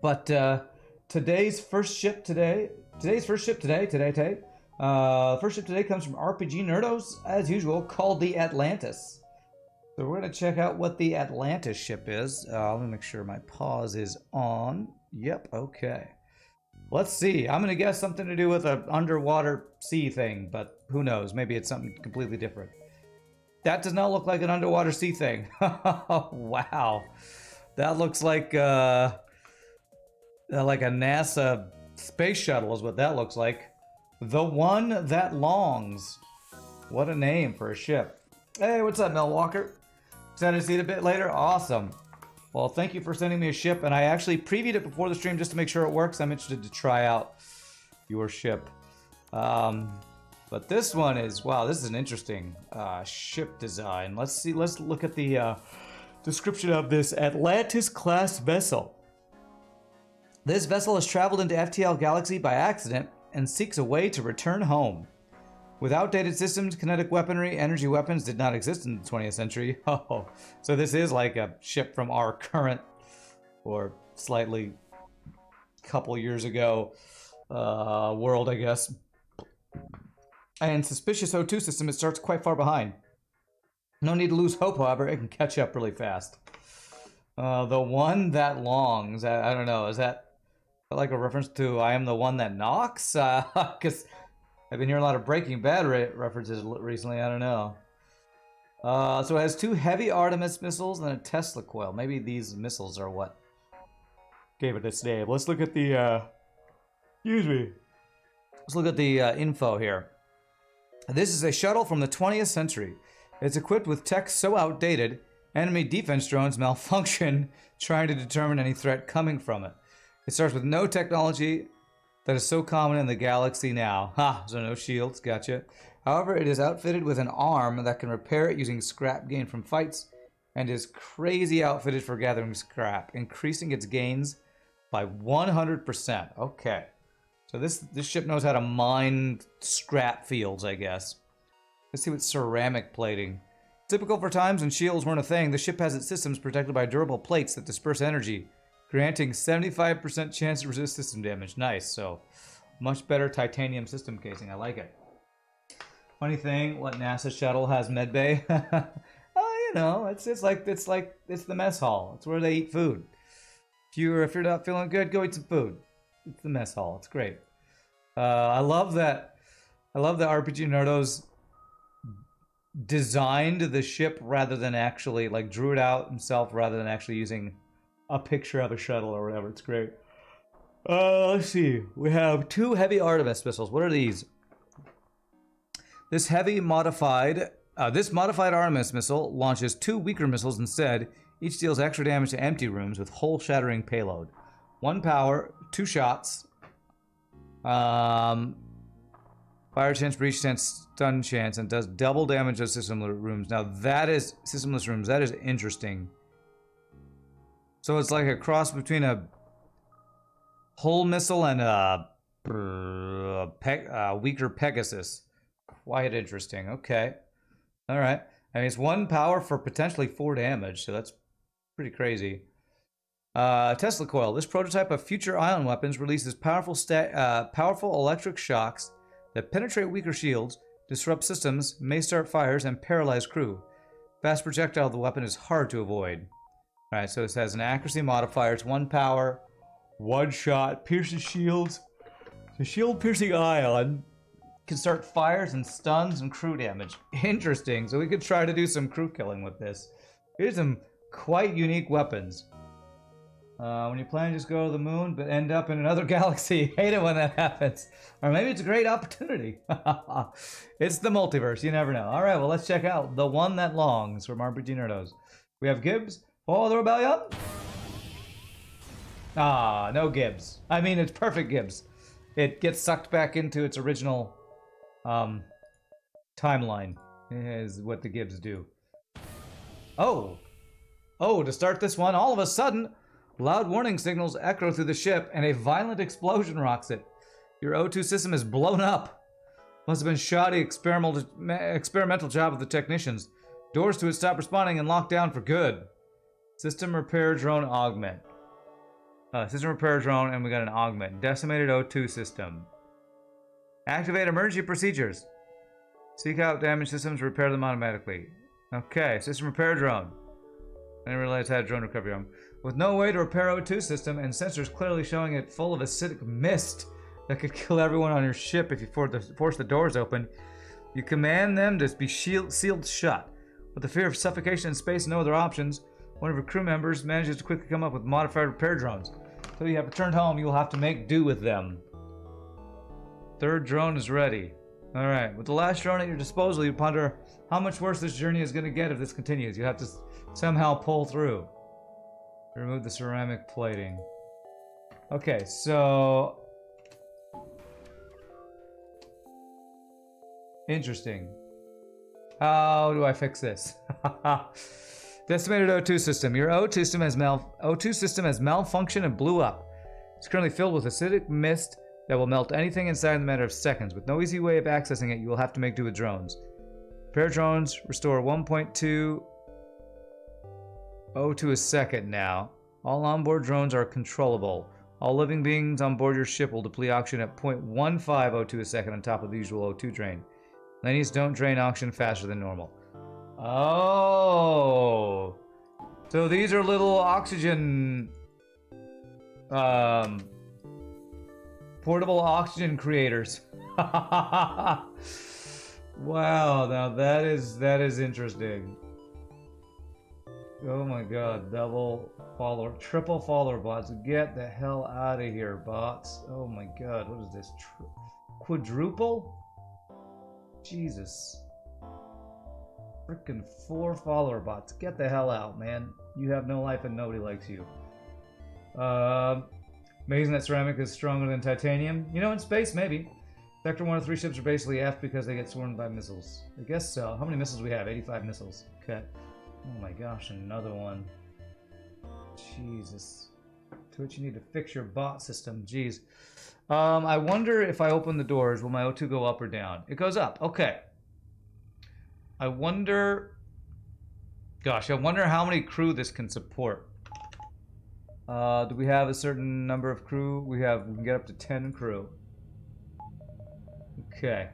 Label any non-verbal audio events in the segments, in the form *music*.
But uh, today's first ship today, today's first ship today, today, today, uh, first ship today comes from RPG Nerdos, as usual, called the Atlantis. So we're gonna check out what the Atlantis ship is. Uh, let me make sure my pause is on. Yep, okay. Let's see. I'm gonna guess something to do with an underwater sea thing, but who knows? Maybe it's something completely different. That does not look like an underwater sea thing. *laughs* wow, that looks like uh, uh, like a NASA space shuttle is what that looks like. The one that longs. What a name for a ship. Hey, what's up, Mel Walker? Excited to see it a bit later? Awesome. Well, thank you for sending me a ship, and I actually previewed it before the stream just to make sure it works. I'm interested to try out your ship. Um, but this one is, wow, this is an interesting uh, ship design. Let's see, let's look at the uh, description of this Atlantis-class vessel. This vessel has traveled into FTL Galaxy by accident and seeks a way to return home. With outdated systems, kinetic weaponry, energy weapons did not exist in the 20th century. *laughs* Oh, so this is like a ship from our current, or slightly couple years ago, uh, world, I guess. And suspicious O2 system, it starts quite far behind. No need to lose hope, however, it can catch up really fast. Uh, the one that longs, I, I, don't know, is that like a reference to I am the one that knocks? Because uh, *laughs* I've been hearing a lot of Breaking Bad re references recently. I don't know. Uh, so it has two heavy Artemis missiles and a Tesla coil. Maybe these missiles are what gave it its name. Let's look at the. Uh, excuse me. Let's look at the uh, info here. This is a shuttle from the 20th century. It's equipped with tech so outdated, enemy defense drones malfunction *laughs* trying to determine any threat coming from it. It starts with no technology that is so common in the galaxy now. Ha, so no shields, gotcha. However, it is outfitted with an arm that can repair it using scrap gained from fights and is crazy outfitted for gathering scrap, increasing its gains by 100%. Okay. So this this ship knows how to mine scrap fields, I guess. Let's see what ceramic plating. Typical for times when shields weren't a thing, the ship has its systems protected by durable plates that disperse energy granting 75% chance to resist system damage. Nice, so much better titanium system casing. I like it. Funny thing, what NASA shuttle has medbay? oh, *laughs* you know, it's it's like it's like it's the mess hall. It's where they eat food. If you're if you're not feeling good, go eat some food. It's the mess hall. It's great. Uh, I love that. I love that RPG Nerdos designed the ship rather than actually like drew it out himself rather than actually using a picture of a shuttle or whatever. It's great. Uh, let's see. We have two heavy Artemis missiles. What are these? This heavy modified, uh, this modified Artemis missile launches two weaker missiles instead. Each deals extra damage to empty rooms with hull-shattering payload. One power, two shots. Um, fire chance, breach chance, stun chance, and does double damage to systemless rooms. Now that is systemless rooms. That is interesting. So it's like a cross between a hull missile and a, a, pe a weaker Pegasus. Quite interesting. Okay. All right. I mean, it's one power for potentially four damage, so that's pretty crazy. Uh, Tesla coil. This prototype of future ion weapons releases powerful, uh, powerful electric shocks that penetrate weaker shields, disrupt systems, may start fires, and paralyze crew. Fast projectile of the weapon is hard to avoid. Alright, so it has an accuracy modifier. It's one power, one shot, pierces shields. The shield piercing ion can start fires and stuns and crew damage. *laughs* Interesting. So we could try to do some crew killing with this. Here's some quite unique weapons. Uh, when you plan to just go to the moon but end up in another *laughs* galaxy, hate it when that happens. Or maybe it's a great opportunity. *laughs* it's the multiverse, you never know. All right, well, let's check out the one that longs from RPG Nerdos. We have Gibbs, Oh, the rebellion? Ah, no Gibbs. I mean, it's perfect Gibbs. It gets sucked back into its original um, timeline, is what the Gibbs do. Oh. Oh, to start this one, all of a sudden, loud warning signals echo through the ship and a violent explosion rocks it. Your O2 system is blown up. Must have been shoddy experimental, experimental job of the technicians. Doors to it stop responding and locked down for good. System repair drone augment. Uh, system repair drone, and we got an augment. Decimated O2 system. Activate emergency procedures. Seek out damaged systems, repair them automatically. Okay, system repair drone. I didn't realize I had a drone recovery arm. With no way to repair O2 system and sensors clearly showing it full of acidic mist that could *laughs* kill everyone on your ship if you force the doors open, you command them to be shield, sealed shut. With the fear of suffocation in space and no other options, one of your crew members manages to quickly come up with modified repair drones. Until you have returned home, you will have to make do with them. Third drone is ready. Alright, with the last drone at your disposal, you ponder how much worse this journey is going to get if this continues. You have to somehow pull through. Remove the ceramic plating. Okay, so... Interesting. How do I fix this? *laughs* Decimated O2 system. Your O2 system has mal O2 system has malfunctioned and blew up. It's currently filled with acidic mist that will melt anything inside in a matter of seconds. With no easy way of accessing it, you will have to make do with drones. Repair drones restore 1.2 O2 a second now. All onboard drones are controllable. All living beings on board your ship will deplete oxygen at 0.15 O2 a second on top of the usual O2 drain. Lanius don't drain oxygen faster than normal. Oh. So these are little oxygen um portable oxygen creators. *laughs* wow, now that is that is interesting. Oh my god, double follower, triple follower bots. Get the hell out of here, bots. Oh my god, what is this? Tri quadruple? Jesus. Freaking four follower bots. Get the hell out, man. You have no life and nobody likes you. Um, amazing that ceramic is stronger than titanium. You know, in space, maybe. Sector 1 of 3 ships are basically F because they get swarmed by missiles. I guess so. How many missiles we have? 85 missiles. Okay. Oh my gosh, another one. Jesus. To which you need to fix your bot system. Jeez. Um, I wonder if I open the doors, will my O2 go up or down? It goes up. Okay. I wonder... Gosh, I wonder how many crew this can support. Uh, do we have a certain number of crew? We have, we can get up to 10 crew. Okay.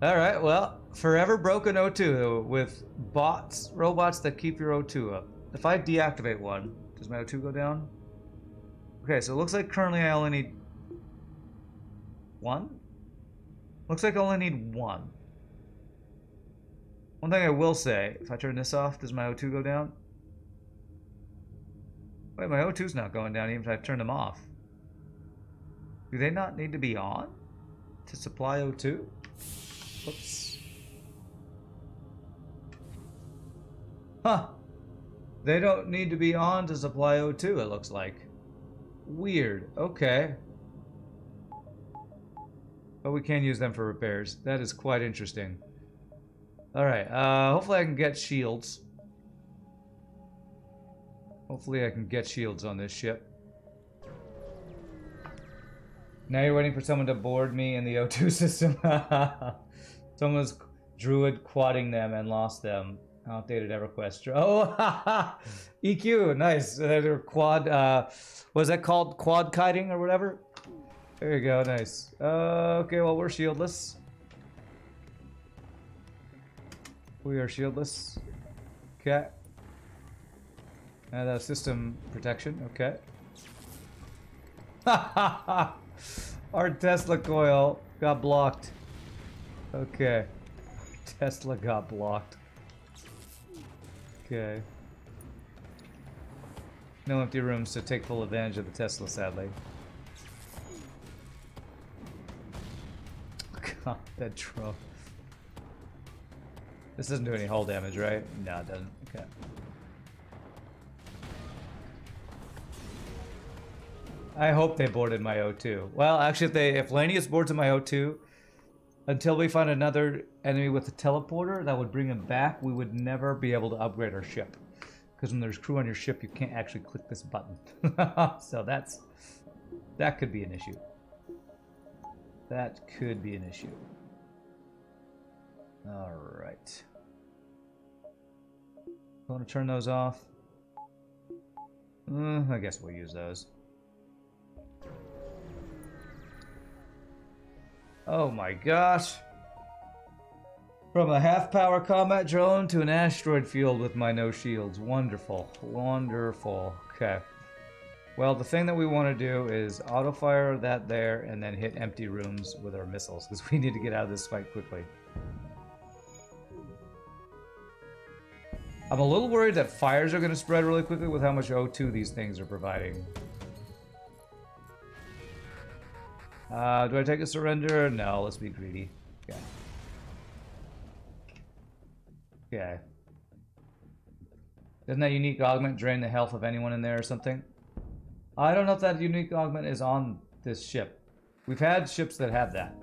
Alright, well, forever broken O2 with bots, robots that keep your O2 up. If I deactivate one, does my O2 go down? Okay, so it looks like currently I only need one? Looks like I only need one. One thing I will say, if I turn this off, does my O2 go down? Wait, my O2's not going down even if I turn them off. Do they not need to be on to supply O2? Oops. Huh. They don't need to be on to supply O2, it looks like. Weird. Okay. But we can use them for repairs. That is quite interesting. Alright, uh, hopefully I can get shields. Hopefully I can get shields on this ship. Now you're waiting for someone to board me in the O2 *laughs* system. *laughs* Someone's druid quadding them and lost them. Outdated EverQuest. *laughs* Oh, EQ, nice. They're quad, uh, was that called quad kiting or whatever? There you go, nice. Uh, okay, well, we're shieldless. We are shieldless. Okay. And uh, system protection, okay. *laughs* Our Tesla coil got blocked. Okay. Tesla got blocked. Okay. No empty rooms to take full advantage of the Tesla, sadly. *laughs* God, that drone. This doesn't do any hull damage, right? No, it doesn't. Okay. I hope they boarded my O2. Well, actually, if they if Lanius boards my O2, until we find another enemy with a teleporter that would bring him back, we would never be able to upgrade our ship. Because when there's crew on your ship, you can't actually click this button. *laughs* so that's that could be an issue. That could be an issue. All right. I want to turn those off. Uh, I guess we'll use those. Oh my gosh. From a half-power combat drone to an asteroid field with my no shields. Wonderful. Wonderful. Okay. Well, the thing that we want to do is auto-fire that there and then hit empty rooms with our missiles, because *laughs* we need to get out of this fight quickly. I'm a little worried that fires are going to spread really quickly with how much O2 these things are providing. Uh, do I take a surrender? No, let's be greedy. Okay. Okay. Doesn't that unique augment drain the health of anyone in there or something? I don't know if that unique augment is on this ship. We've had ships that have that,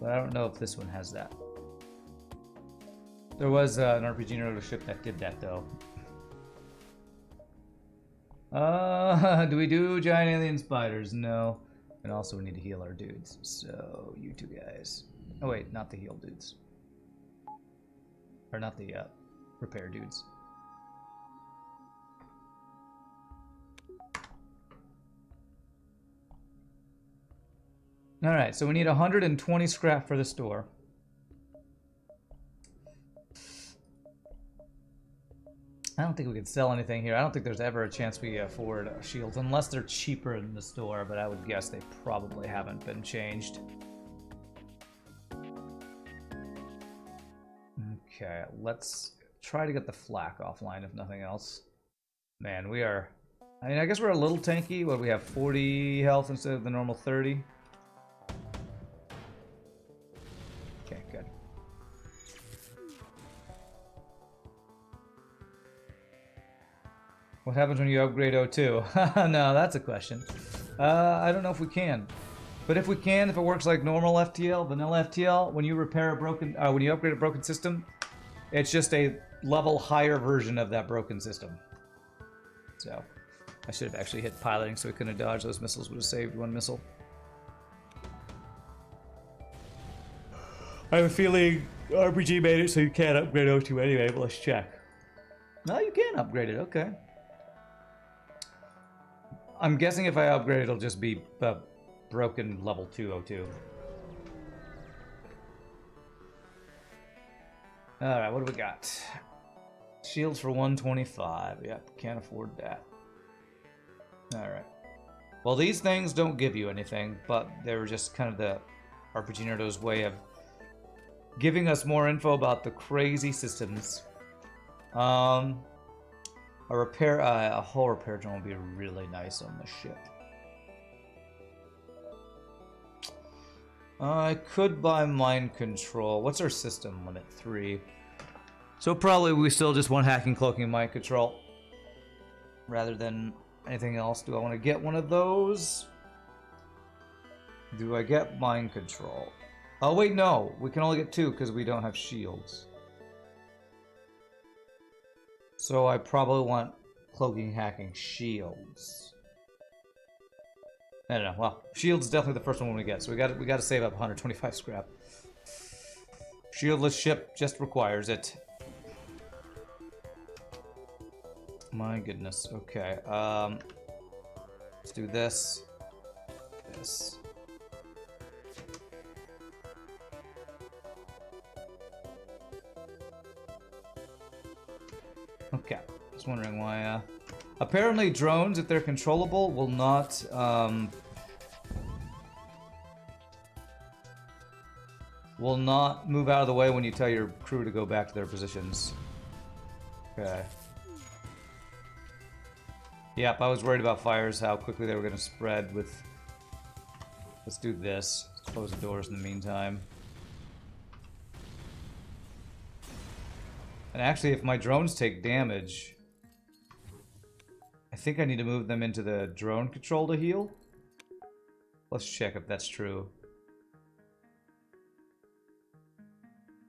but I don't know if this one has that. There was uh, an RPG Nerdos ship that did that though. Uh, *laughs* do we do giant alien spiders? No. And also we need to heal our dudes. So, you two guys. Oh wait, not the heal dudes. Or not the uh, repair dudes. Alright, so we need 120 scrap for the store. I don't think we could sell anything here. I don't think there's ever a chance we afford shields, unless they're cheaper in the store, but I would guess they probably haven't been changed. Okay, let's try to get the flak offline, if nothing else. Man, we are... I mean, I guess we're a little tanky. What, we have 40 health instead of the normal 30? What happens when you upgrade O2? *laughs* no, that's a question. Uh, I don't know if we can. But if we can, if it works like normal FTL, vanilla FTL, when you repair a broken, uh, when you upgrade a broken system, it's just a level higher version of that broken system. So, I should have actually hit piloting so we couldn't have dodged those missiles, would have saved one missile. I have a feeling RPG made it so you can't upgrade O2 anyway, but let's check. No, you can upgrade it, okay. I'm guessing if I upgrade, it'll just be a broken level 202. Alright, what do we got? Shields for 125. Yep, can't afford that. Alright. Well, these things don't give you anything, but they're just kind of the RPG way of giving us more info about the crazy systems. Um, a repair, uh, a whole repair drone would be really nice on the ship. Uh, I could buy mind control. What's our system limit? Three. So probably we still just want hacking, cloaking, mind control. Rather than anything else. Do I want to get one of those? Do I get mind control? Oh wait, no. We can only get two because we don't have shields. So I probably want cloaking, hacking, shields. I don't know. Well, shields definitely the first one we get. So we got we got to save up 125 scrap. Shieldless ship just requires it. My goodness. Okay. Um, let's do this. This. Okay, just wondering why, uh... Apparently drones, if they're controllable, will not, um... Will not move out of the way when you tell your crew to go back to their positions. Okay. Yep, I was worried about fires, how quickly they were going to spread with... Let's do this. Let's close the doors in the meantime. And actually, if my drones take damage, I think I need to move them into the drone control to heal. Let's check if that's true.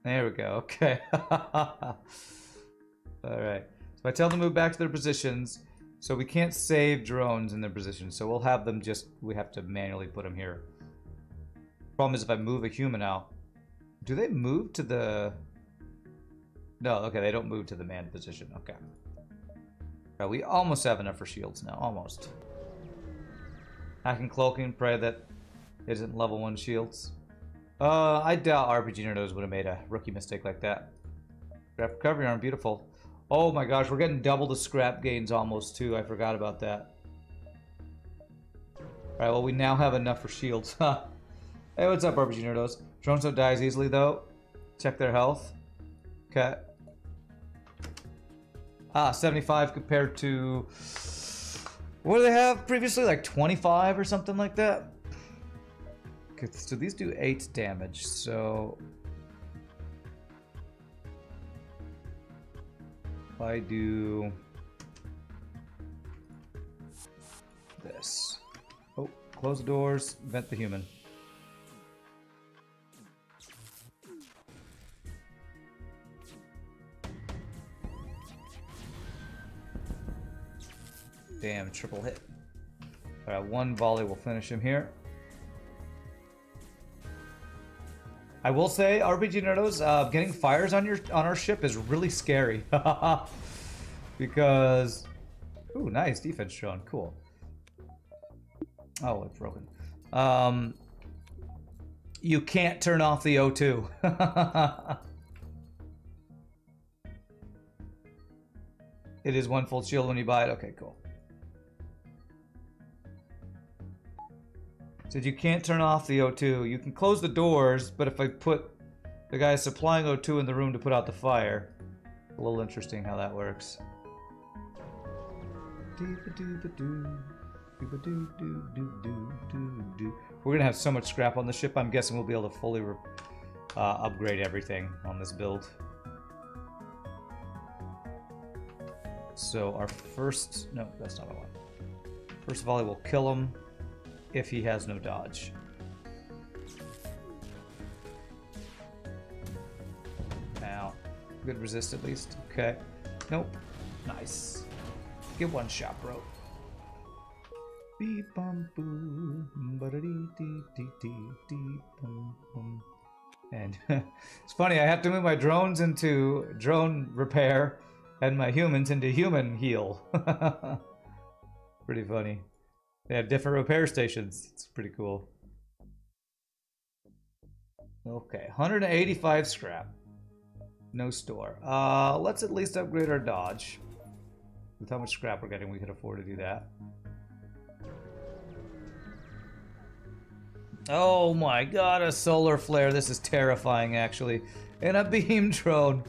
There we go, *laughs* okay. Alright. So I tell them to move back to their positions. So we can't save drones in their positions, so we'll have them just, we have to manually put them here. Problem is if I move a human out, do they move to the... No, okay, they don't move to the man position. Okay. Right, we almost have enough for shields now. Almost. Hacking cloaking, pray that isn't level 1 shields. Uh, I doubt RPG Nerdos would have made a rookie mistake like that. Scrap recovery arm, beautiful. Oh my gosh, we're getting double the scrap gains almost too. I forgot about that. Alright, well we now have enough for shields. *laughs* hey, what's up RPG Nerdos? Drones don't die as easily though. Check their health. Okay. Ah, 75 compared to... What do they have previously? Like 25 or something like that? Okay, so these do 8 damage, so... If I do... This. Oh, close the doors, vent the human. Damn, triple hit. Alright, one volley will finish him here. I will say, RPG Nerdos, uh, getting fires on your on our ship is really scary. *laughs* because... Ooh, nice defense shown. Cool. Oh, it's broken. Um, you can't turn off the O2. *laughs* it is one full shield when you buy it. Okay, cool. Said you can't turn off the O2. You can close the doors, but if I put the guy supplying O2 in the room to put out the fire, a little interesting how that works. We're gonna have so much scrap on the ship. I'm guessing we'll be able to fully uh, upgrade everything on this build. So our first, no, that's not what I want. First of all, I will kill him if he has no dodge. Now, good resist at least. Okay. Nope. Nice. Get one shot, bro. Beep. And *laughs* it's funny, I have to move my drones into drone repair and my humans into human heal. *laughs* Pretty funny. They have different repair stations. It's pretty cool. Okay, 185 scrap. No store. Uh, let's at least upgrade our dodge. With how much scrap we're getting, we can afford to do that. Oh my god, a solar flare. This is terrifying, actually. And a *laughs* beam drone.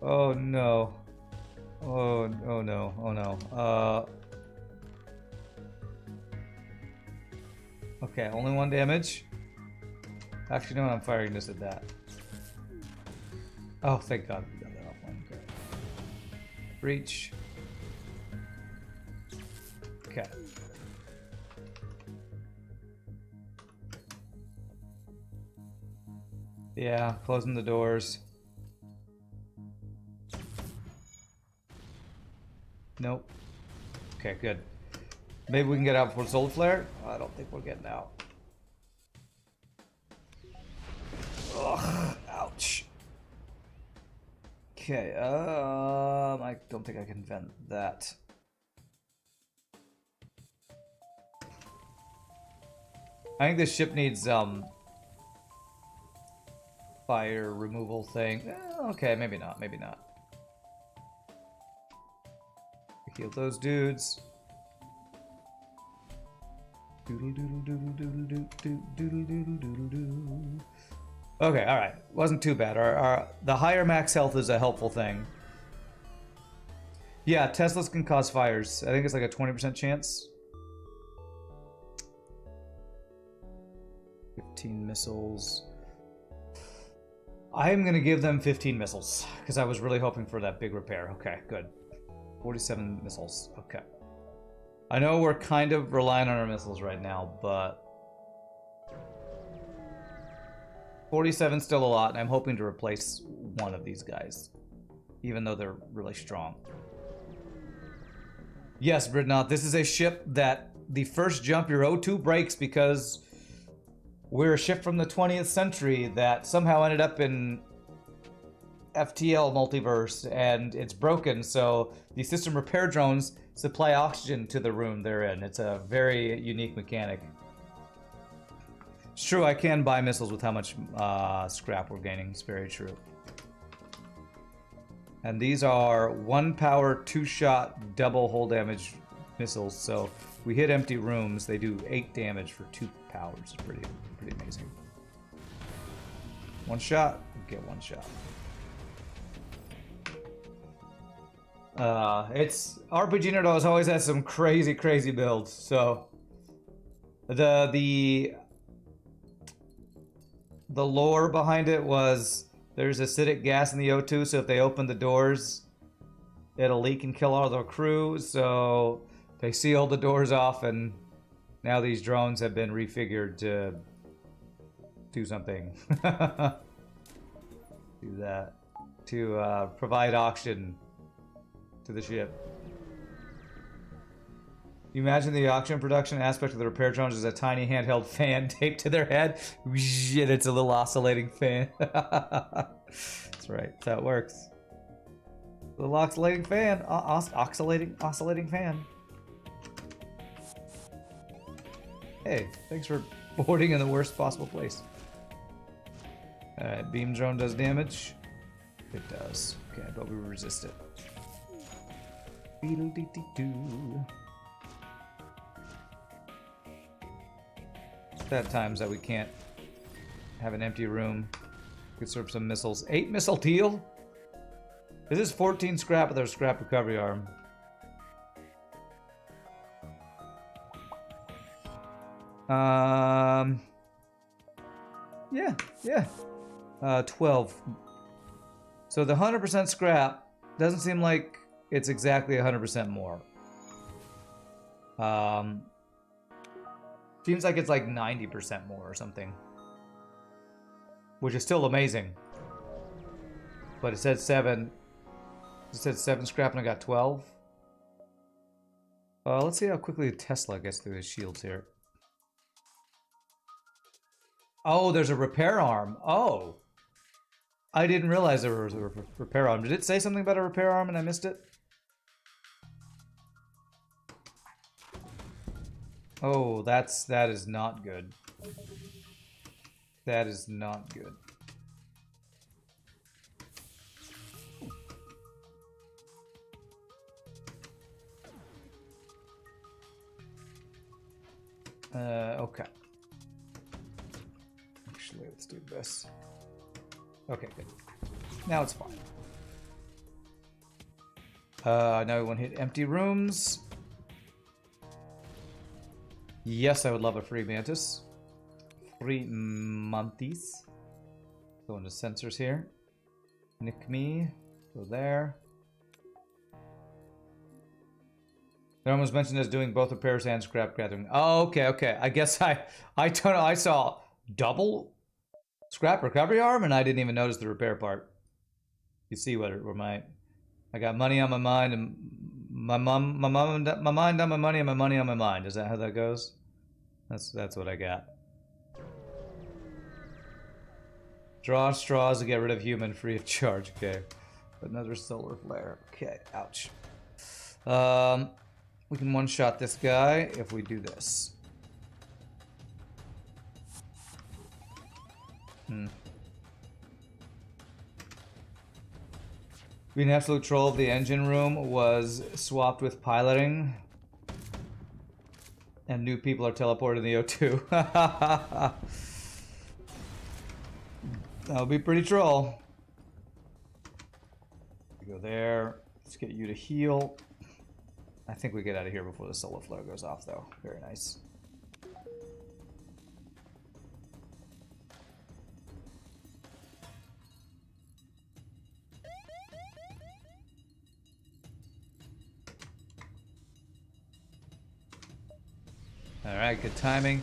Oh no. Oh, oh no. Oh no. Uh, Okay, only one damage. Actually, no, I'm firing this at that. Oh, thank God we got that. Okay. Yeah, closing the doors. Nope. Okay, good. Maybe we can get out for Solar Flare? I don't think we're getting out. Ugh, ouch. Okay, um, I don't think I can vent that. I think this ship needs, um, fire removal thing. Eh, okay, maybe not, maybe not. Heal those dudes. Okay, alright. Wasn't too bad. Our, our, the higher max health is a helpful thing. Yeah, Teslas can cause fires. I think it's like a 20% chance. 15 missiles. I'm going to give them 15 missiles because I was really hoping for that big repair. Okay, good. 47 missiles. Okay. I know we're kind of relying on our missiles right now, but 47 still a lot, and I'm hoping to replace one of these guys, even though they're really strong. Yes, Britnot, this is a ship that the first jump your O2 breaks because we're a ship from the 20th century that somehow ended up in FTL multiverse, and it's broken. So the system repair drones supply oxygen to the room they're in. It's a very unique mechanic. It's true, I can buy missiles with how much uh, scrap we're gaining. It's very true. And these are one power, two shot, double hull damage missiles. So we hit empty rooms, they do eight damage for two powers. It's pretty, pretty amazing. One shot, get one shot. Uh, it's RPG Nerdos always has some crazy, crazy builds. So the the the lore behind it was there's acidic gas in the O2, so if they open the doors, it'll leak and kill all the crew. So they sealed the doors off, and now these drones have been refigured to do something. *laughs* do that to uh, provide oxygen to the ship. You imagine the oxygen production aspect of the repair drones is a tiny handheld *laughs* fan taped to their head. Shit, it's a little oscillating fan. *laughs* That's right. That's how it works. Little oscillating fan. Os oscillating, oscillating fan. Hey, thanks for boarding in the worst possible place. Alright, beam drone does damage. It does. Okay, but we resist it. That times that we can't have an empty room. Could serve some missiles. Eight missile teal? Is this is 14 scrap with our scrap recovery arm. Um. Yeah, yeah. Uh, 12. So the 100% scrap doesn't seem like it's exactly 100% more. Um, seems like it's like 90% more or something. Which is still amazing. But it said 7. It said 7 scrap and I got 12. Uh, let's see how quickly Tesla gets through his shields here. Oh, there's a repair arm. Oh. I didn't realize there was a repair arm. Did it say something about a repair arm and I missed it? Oh, that's that is not good. That is not good. Uh, okay. Actually, let's do this. Okay, good. Now it's fine. Uh, now we want to hit empty rooms. Yes, I would love a free mantis. Free mantis. Go into sensors here. Nick me. Go there. There was mentioned as doing both repairs and scrap gathering. Oh, okay, okay. I guess *laughs* I I don't know. I saw double scrap recovery arm, and I didn't even notice the repair part. You see what where my I got money on my mind and my mom, my mom, my mind on my money and my money on my mind. Is that how that goes? That's that's what I got. Draw straws to get rid of human free of charge. Okay. Another solar flare. Okay. Ouch. Um, we can one-shot this guy if we do this. Hmm. Being an absolute troll of the engine room was swapped with piloting. And new people are teleported in the O2. that would be pretty troll. Go there. Let's get you to heal. I think we get out of here before the solar flare goes off, though. Very nice. Alright, good timing.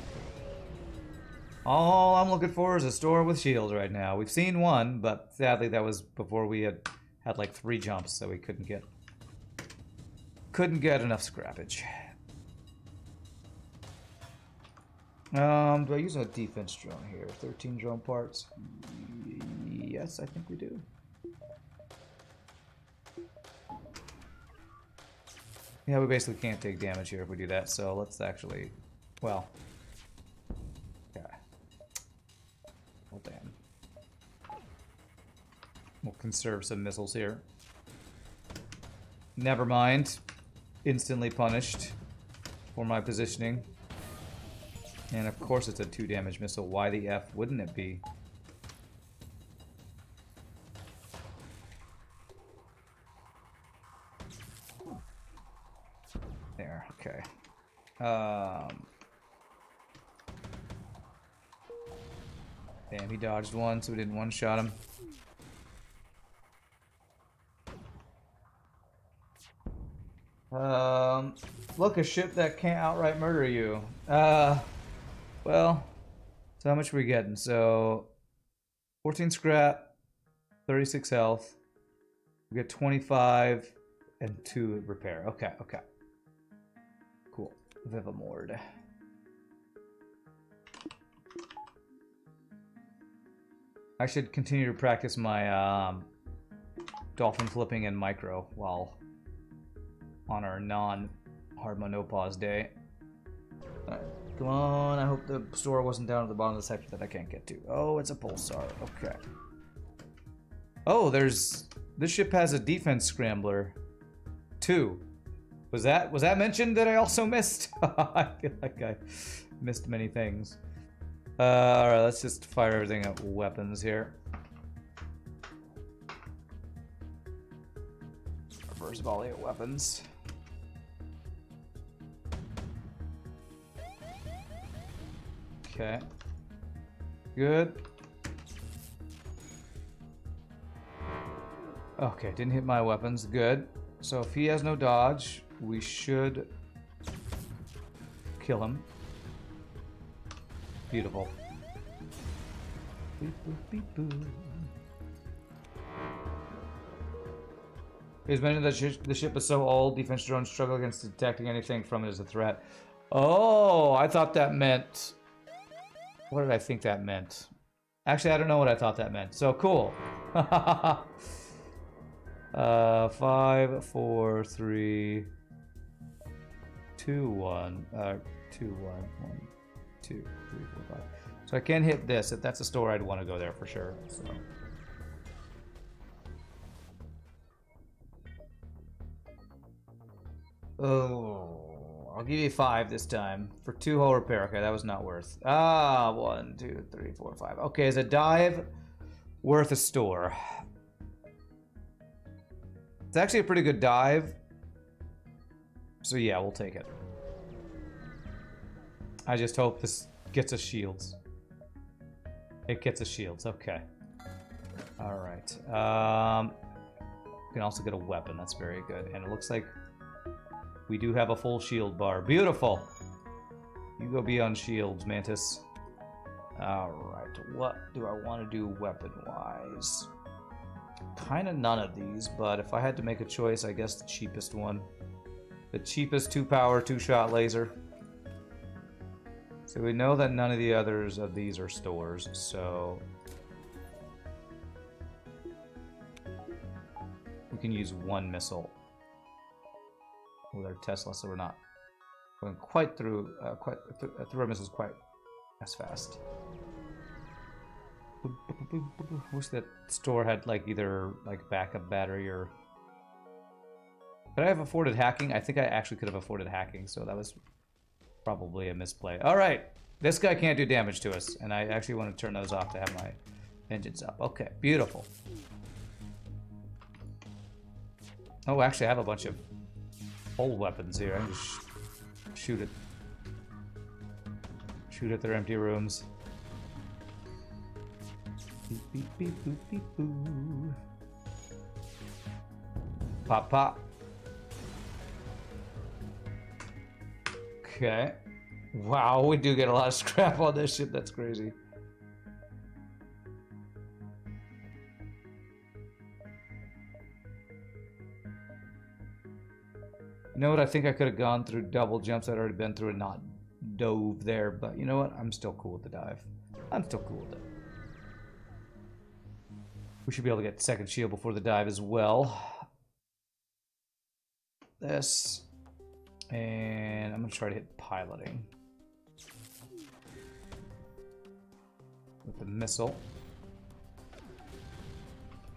All I'm looking for is a store with shields right now. We've seen one, but sadly that was before we had had like three jumps so we couldn't get. Couldn't get enough scrappage. Um, do I use a defense drone here? 13 drone parts. Yes, I think we do. Yeah, we basically can't take damage here if we do that, so let's actually well... Yeah. Well, damn. We'll conserve some missiles here. Never mind. Instantly punished for my positioning. And of course it's a 2 damage missile. Why the F wouldn't it be? There, okay. Um, damn, he dodged one, so we didn't one-shot him. Um, look, a ship that can't outright murder you. Uh, well, so how much are we getting? So, 14 scrap, 36 health. We get 25 and 2 repair. Okay, okay. Cool. Vivamord. I should continue to practice my um, dolphin flipping and micro while on our non-hard monopause day. Alright, come on, I hope the store wasn't down at the bottom of the sector that I can't get to. Oh, it's a pulsar, okay. Oh, there's... This ship has a defense scrambler. Two. Was that was that mentioned that I also missed? *laughs* I feel like I missed many things. Uh, Alright, let's just fire everything at weapons here. Reverse volley at weapons. Okay. Good. Okay, didn't hit my weapons. Good. So if he has no dodge, we should kill him. Beautiful. Boop, boop. He's mentioned that sh the ship is so old, defense drones struggle against detecting anything from it as a threat. Oh, I thought that meant what did I think that meant? Actually, I don't know what I thought that meant. So cool. *laughs* uh, five, four, three, two, one, uh, two, one, one, two, three, four, five. So I can hit this. If that's a store, I'd want to go there for sure. So. Oh. I'll give you five this time for two hull repair. Okay, that was not worth. Ah, one, two, three, four, five. Okay, is a dive worth a store? It's actually a pretty good dive. So yeah, we'll take it. I just hope this gets us shields. It gets us shields, okay. Alright. Um, we can also get a weapon, that's very good. And it looks like we do have a full shield bar. Beautiful. You go beyond shields, Mantis. Alright, what do I want to do weapon-wise? Kind of none of these, but if I had to make a choice, I guess the cheapest one. The cheapest two-power, two-shot laser. So we know that none of the others of these are stores, so... We can use one missile with our Tesla, so we're not going quite through, uh, quite th through our missiles quite as fast. Wish that store had like either like backup battery or. Could I have afforded hacking? I think I actually could have afforded hacking, so that was probably a misplay. All right, this guy can't do damage to us, and I actually want to turn those off to have my engines up. Okay, beautiful. Oh, actually, I have a bunch of old weapons here. I can just sh shoot it. Shoot at their empty rooms. Beep, beep, beep, boop, beep, boo. Pop, pop. Okay. Wow, we do get a lot of *laughs* scrap on this ship. That's crazy. You know what? I think I could have gone through double jumps. I'd already been through and not dove there. But you know what? I'm still cool with the dive. I'm still cool with it. We should be able to get second shield before the dive as well. This. And I'm gonna try to hit piloting. With the missile.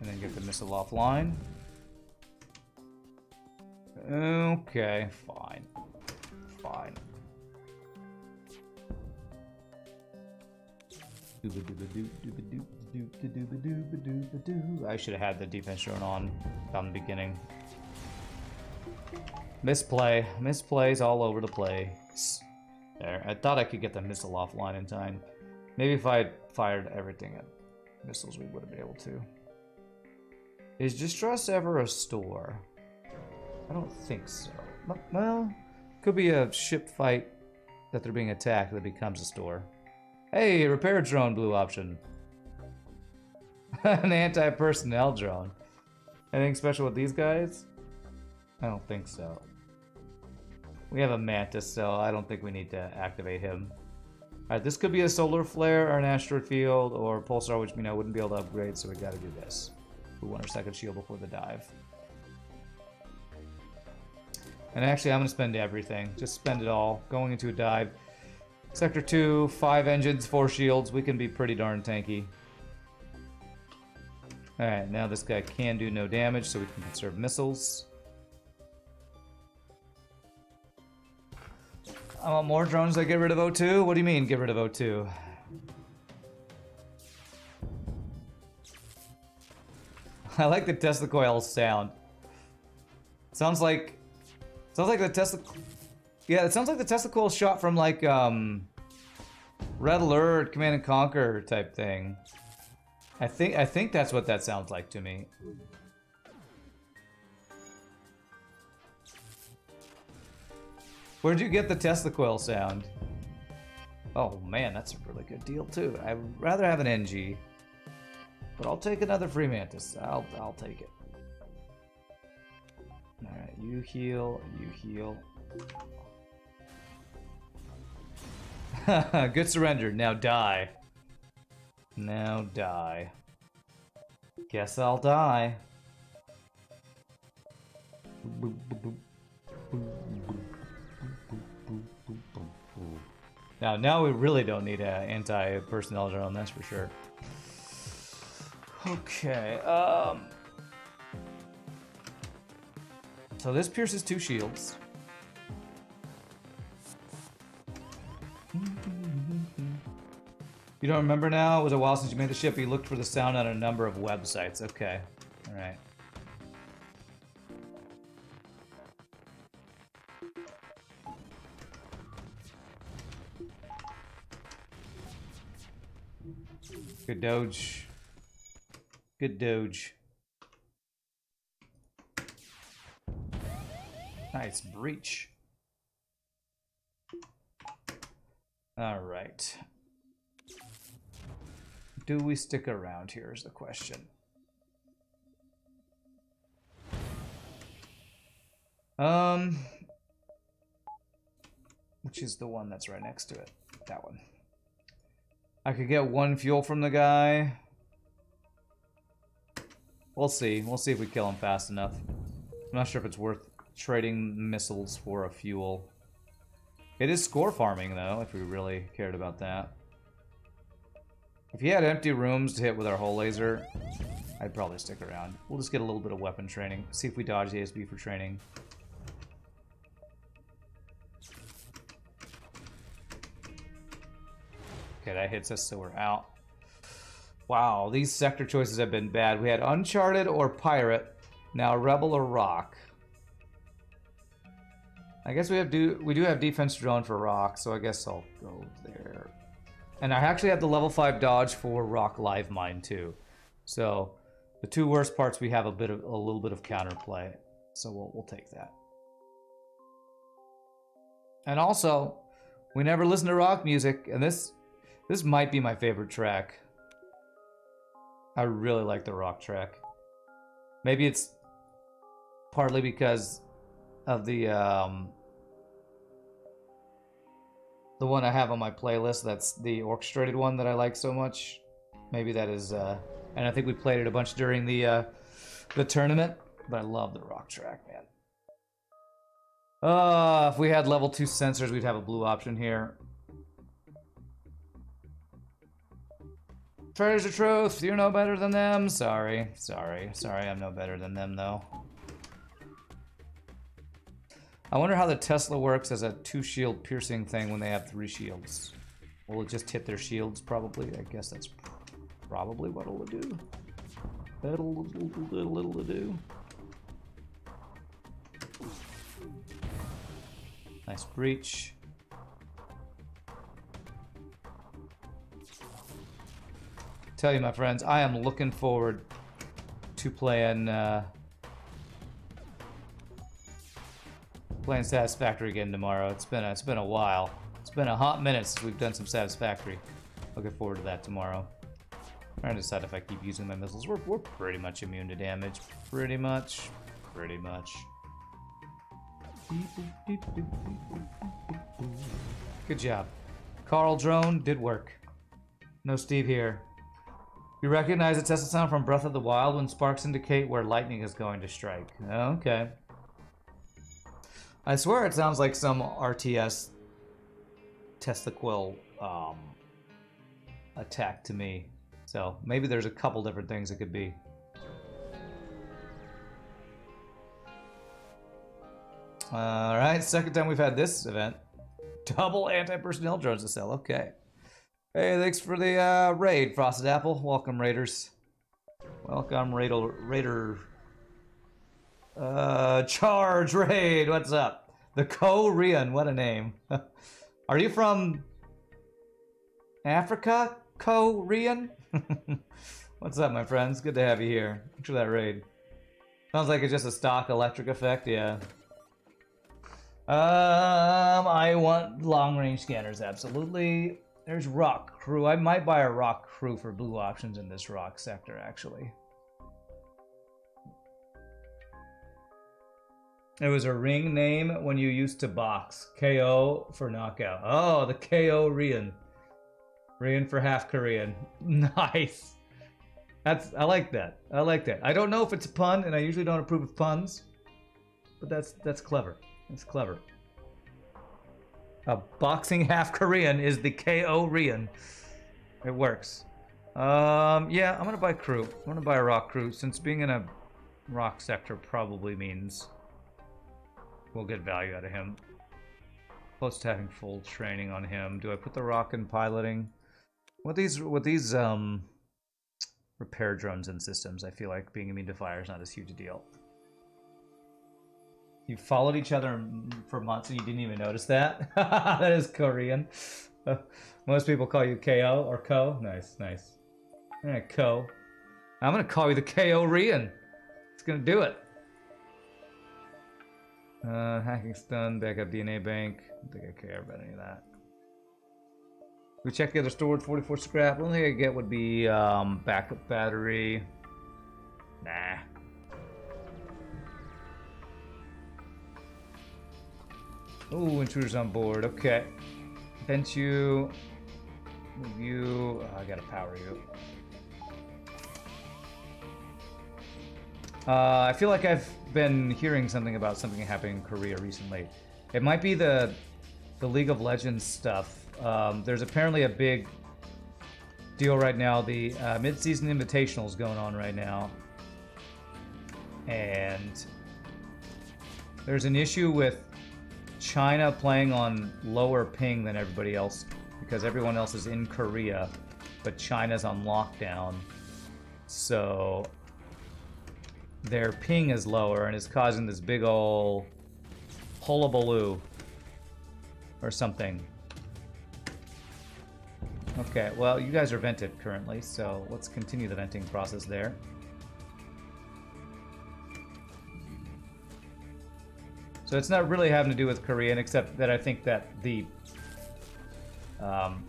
And then get the missile offline. Okay, fine. Fine. I should have had the defense drone on from the beginning. Misplay. Misplays all over the place. There. I thought I could get the missile offline in time. Maybe if I fired everything at missiles, we would have been able to. Is Distress ever a store? I don't think so. Well, could be a ship fight that they're being attacked that becomes a store. Hey, repair drone blue option. *laughs* An anti-personnel drone. Anything special with these guys? I don't think so. We have a Mantis, so I don't think we need to activate him. Alright, this could be a solar flare or an asteroid field or pulsar, which mean I wouldn't be able to upgrade, so we gotta do this. We want our second shield before the dive. And actually, I'm gonna spend everything. Just spend it all. Going into a dive. Sector 2, 5 engines, 4 shields. We can be pretty darn tanky. Alright, now this guy can do no damage, so we can conserve missiles. I want more drones that get rid of O2? What do you mean, get rid of O2? *laughs* I like the Tesla coil sound. Sounds like... Sounds like the Tesla... Yeah, it sounds like the Tesla coil shot from like, um... Red Alert, Command and Conquer type thing. I think I think that's what that sounds like to me. Where'd you get the Tesla coil sound? Oh man, that's a really good deal too. I'd rather have an NG. But I'll take another free mantis. I'll I'll take it. Alright, you heal, you heal. *laughs* good surrender. Now die. Now die. Guess I'll die. Now, now we really don't need an anti-personnel drone, that's for sure. Okay, um... So this pierces two shields. You don't remember now? It was a while since you made the ship. You looked for the sound on a number of websites. Okay. Alright. Good doge. Good doge. Nice breach. All right. Do we stick around here is the question. Um, which is the one that's right next to it? That one. I could get one fuel from the guy. We'll see. We'll see if we kill him fast enough. I'm not sure if it's worth trading missiles for a fuel. It is score farming, though, if we really cared about that. If he had empty rooms to hit with our hull laser, I'd probably stick around. We'll just get a little bit of weapon training. See if we dodge the ASB for training. Okay, that hits us, so we're out. Wow, these sector choices have been bad. We had Uncharted or Pirate, now Rebel or Rock. I guess we have do we do have defense drone for Rock, so I guess I'll go there. And I actually have the level 5 dodge for Rock Live Mine too. So the two worst parts we have a bit of a little bit of counterplay. So we'll we'll take that. And also, we never listen to rock music, and this this might be my favorite track. I really like the rock track. Maybe it's partly because of the um, the one I have on my playlist. That's the orchestrated one that I like so much. Maybe that is, uh, and I think we played it a bunch during the uh, the tournament. But I love the rock track, man. Uh, if we had level 2 sensors, we'd have a blue option here. Treasure Truth, you're no better than them? Sorry, sorry, sorry, I'm no better than them, though. I wonder how the Tesla works as a two-shield piercing thing when they have three shields. Will it just hit their shields, probably? I guess that's probably what it'll do. Little, little to do. Nice breach. Tell you, my friends, I am looking forward to playing uh, playing Satisfactory again tomorrow. It's been a, it's been a while. It's been a hot minute since we've done some Satisfactory. Looking forward to that tomorrow. I'm trying to decide if I keep using my missiles. We're, we're pretty much immune to damage. Pretty much. Pretty much. Good job. Carl drone did work. No Steve here. You recognize the Tesla sound from Breath of the Wild when sparks indicate where lightning is going to strike. Okay. I swear it sounds like some RTS Tesla coil um, attack to me. So maybe there's a couple different things it could be. Alright, second time we've had this event. Double anti-personnel drones to sell, okay. Hey, thanks for the uh, raid, Frosted Apple. Welcome, Raiders. Welcome, Raider. Raider. Uh, Charge Raid, what's up? The Korean, what a name. *laughs* Are you from Africa? Korean? *laughs* what's up, my friends? Good to have you here. Thanks for that raid. Sounds like it's just a stock electric effect, yeah. Um, I want long range scanners, absolutely. There's rock crew. I might buy a rock crew for blue options in this rock sector, actually. It was a ring name when you used to box. KO for knockout. Oh, the KO Rian. Rian for half Korean. *laughs* Nice. That's I like that. I like that. I don't know if it's a pun, and I usually don't approve of puns, but that's that's clever. That's clever. A boxing *laughs* half Korean is the KO Rian. It works. Um, yeah, I'm gonna buy crew. I'm gonna buy a rock crew since being in a rock sector probably means we'll get value out of him. Close to having full training on him. Do I put the rock in piloting? With these, with these um, repair drones and systems, I feel like being immune to fire is not as huge a deal. You followed each other for months and you didn't even notice that? *laughs* that is Korean. *laughs* Most people call you KO or Ko. Nice, nice. Alright, Ko. I'm gonna call you the KO Rian. It's gonna do it. Uh, hacking stun, backup DNA bank. I don't think I care about any of that. We check the other storage, 44 scrap. Only thing I get would be um, backup battery. Nah. Oh, intruders on board. Okay. Vent you. Move you. Oh, I gotta power you. Uh, I feel like I've been hearing something about something happening in Korea recently. It might be the the League of Legends stuff. Um, there's apparently a big deal right now. The uh, mid-season invitational is going on right now, and there's an issue with China playing on lower ping than everybody else because everyone else is in Korea, but China's on lockdown. So their ping is lower and is causing this big ol' hullabaloo or something. Okay, well, you guys are vented currently, so let's continue the venting process there. So it's not really having to do with Korean, except that I think that the um,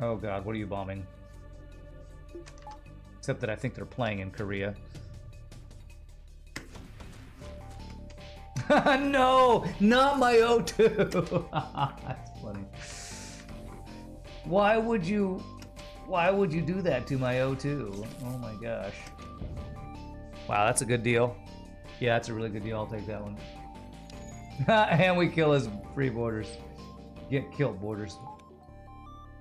oh god, what are you bombing? Except that I think they're playing in Korea. *laughs* no, not my O2. *laughs* That's funny. Why would you? Why would you do that to my O2? Oh my gosh. Wow, that's a good deal. Yeah, that's a really good deal. I'll take that one. *laughs* and we kill his free borders. Get killed, borders.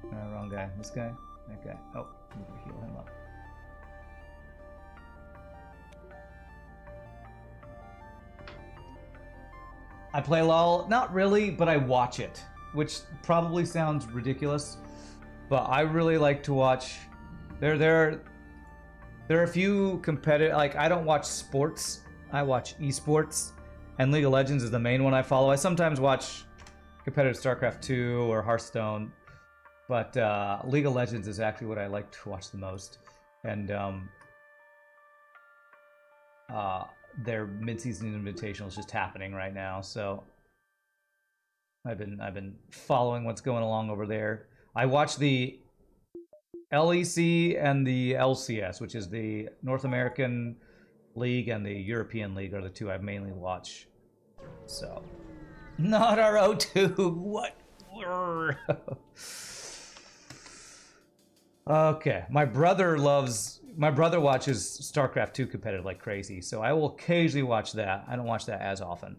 Uh, wrong guy. This guy? That guy. Oh, heal him up. I play LOL, not really, but I watch it, which probably sounds ridiculous, but I really like to watch. There, there, there are a few competitive. Like I don't watch sports, I watch esports, and League of Legends is the main one I follow. I sometimes watch competitive StarCraft 2 or Hearthstone, but uh, League of Legends is actually what I like to watch the most, and um, uh, their mid-season invitational is just happening right now. So I've been I've been following what's going along over there. I watch the LEC and the LCS, which is the North American League and the European League, are the two I mainly watch. So, *laughs* not our O2. *laughs* What? *laughs* okay, my brother loves my brother watches StarCraft 2 competitive like crazy, so I will occasionally watch that. I don't watch that as often.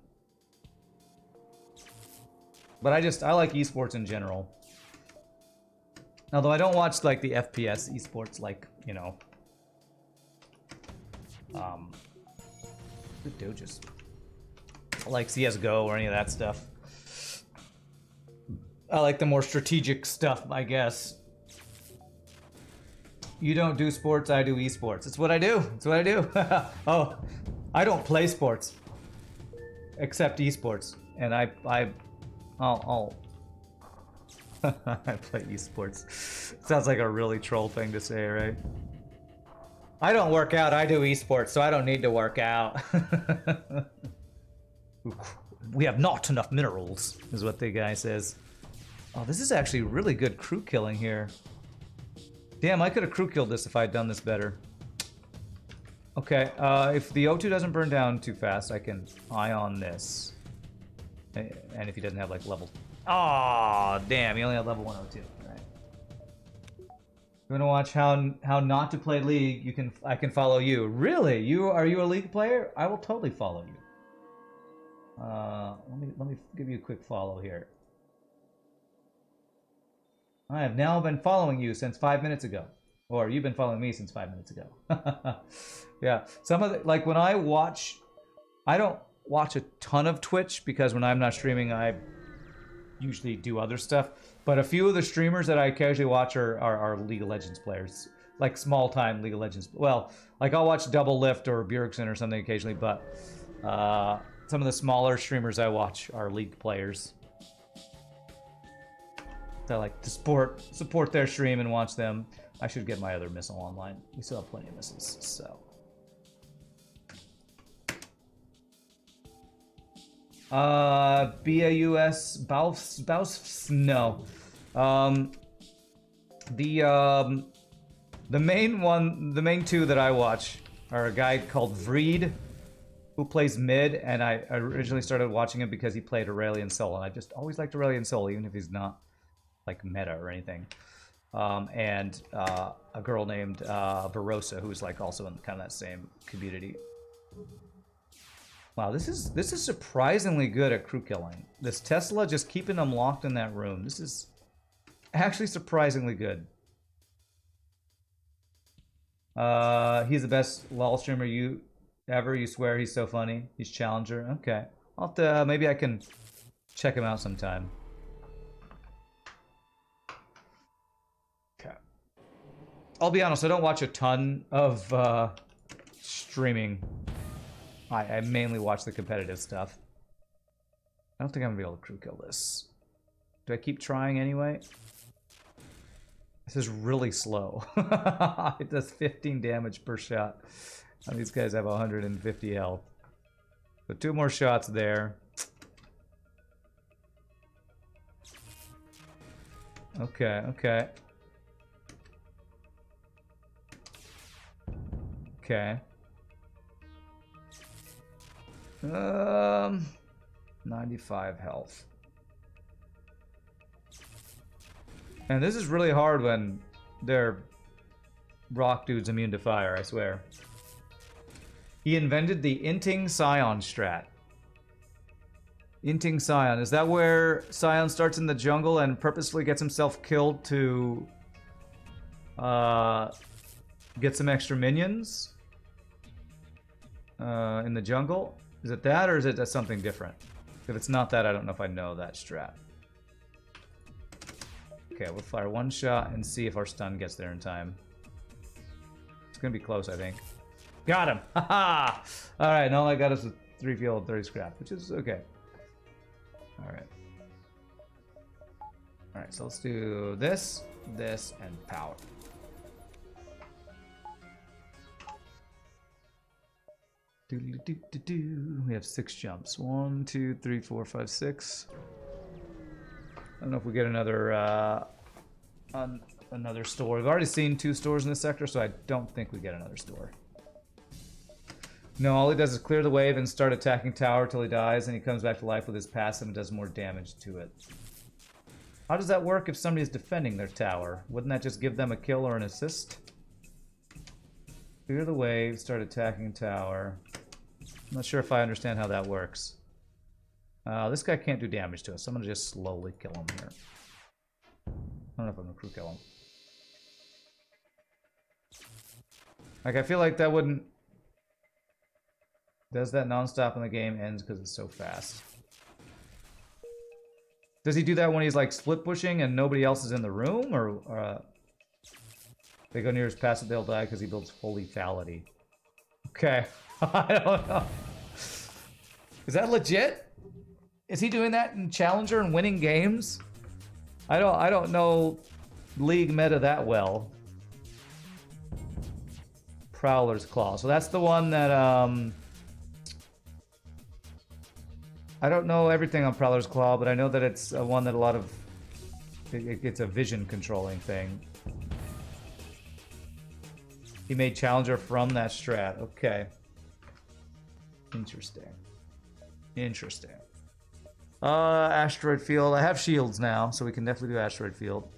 But I just, I like esports in general. Although I don't watch like the FPS esports like, you know, um, the Doges. Like CSGO or any of that stuff. I like the more strategic stuff, I guess. You don't do sports, I do esports. It's what I do. It's what I do. *laughs* oh, I don't play sports. Except esports. And I, I, I'll, I'll *laughs* I play esports. Sounds like a really troll thing to say, right? I don't work out, I do esports, so I don't need to work out. *laughs* we have not enough minerals, is what the guy says. Oh, this is actually really good crew killing here. Damn, I could have crew killed this if I had done this better. Okay, uh, if the O2 doesn't burn down too fast, I can ion this. And if he doesn't have like level... Oh, damn, he only had level 102. You wanna watch how how not to play League, you can I can follow you. Really? You are you a League player? I will totally follow you. Uh, let me let me give you a quick follow here. I have now been following you since five minutes ago. Or you've been following me since five minutes ago. *laughs* yeah. Some of the, like when I watch, I don't watch a ton of Twitch because when I'm not streaming, I usually do other stuff. But a few of the streamers that I casually watch are, are, are League of Legends players. Like small time League of Legends. Well, like I'll watch Doublelift or Bjergsen or something occasionally, but uh, some of the smaller streamers I watch are League players that like to support support their stream and watch them. I should get my other missile online. We still have plenty of missiles, so. Uh, B-A-U-S, Baus, Baus, no. Um, the, um, the main one, the main two that I watch are a guy called Vreed, who plays mid, and I originally started watching him because he played Aurelion Sol, and I just always liked Aurelion Sol, even if he's not like meta or anything. Um, and uh, a girl named uh, Barossa, who's like also in kind of that same community. Wow, this is this is surprisingly good at crew killing. This Tesla just keeping them locked in that room. This is actually surprisingly good. Uh, he's the best LOL streamer you ever. You swear he's so funny. He's challenger. Okay, I'll have to, uh, maybe I can check him out sometime. Okay. I'll be honest, I don't watch a ton of uh, streaming. I, I mainly watch the competitive stuff. I don't think I'm gonna be able to crew kill this. Do I keep trying anyway? This is really slow. *laughs* it does 15 damage per shot. And these guys have 150 health. So two more shots there. Okay, okay. Okay. Um, 95 health. And this is really hard when they're rock dudes immune to fire, I swear. He invented the Inting Scion strat. Inting Scion. Is that where Scion starts in the jungle and purposefully gets himself killed to uh, get some extra minions uh, in the jungle? Is it that or is it something different? If it's not that, I don't know if I know that strat. Okay, we'll fire one shot and see if our stun gets there in time. It's gonna be close, I think. Got him! *laughs* Haha! Alright, and all I got is a 3 field 30 scrap, which is okay. Alright. Alright, so let's do this, this, and power. We have six jumps. One, two, three, four, five, six. I don't know if we get another uh, on another store. We've already seen two stores in this sector, so I don't think we get another store. No, all he does is clear the wave and start attacking tower till he dies, and he comes back to life with his passive and does more damage to it. How does that work if somebody's defending their tower? Wouldn't that just give them a kill or an assist? Clear the wave, start attacking tower. I'm not sure if I understand how that works. Uh, this guy can't do damage to us. I'm gonna just slowly kill him here. I don't know if I'm gonna crew kill him. Like, I feel like that wouldn't... Does that non-stop in the game ends because it's so fast. Does he do that when he's like split pushing and nobody else is in the room? Or uh, they go near his passive, they'll die because he builds full lethality. Okay. *laughs* I don't know. Is that legit? Is he doing that in Challenger and winning games? I don't I don't know League meta that well. Prowler's Claw. So that's the one that um I don't know everything on Prowler's Claw, but I know that it's a one that a lot of it, it's a vision controlling thing. He made Challenger from that strat. Okay. Interesting. Interesting. Uh, asteroid field. I have shields now, so we can definitely do asteroid field.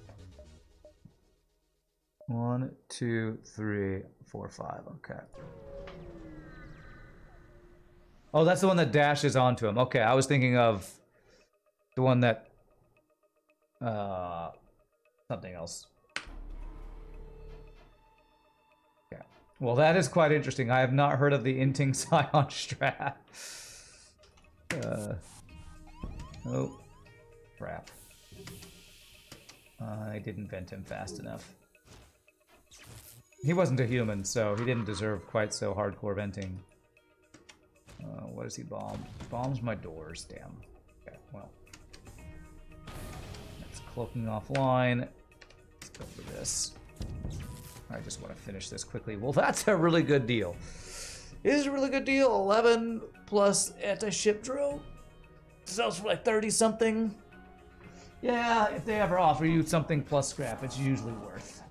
One, two, three, four, five. Okay. Oh, that's the one that dashes onto him. Okay, I was thinking of the one that uh something else. Well, that is quite interesting. I have not heard of the Inting *laughs* Scion strat. Uh, oh, crap. I didn't vent him fast enough. He wasn't a human, so he didn't deserve quite so hardcore venting. Uh, what does he bomb? Bombs my doors, damn. Okay, well. That's cloaking offline. Let's go for this. I just want to finish this quickly. Well, *laughs* that's a really good deal. It is a really good deal. 11 plus anti-ship drill. Sells for like 30 something. Yeah, if they ever offer you something plus scrap, it's usually worth.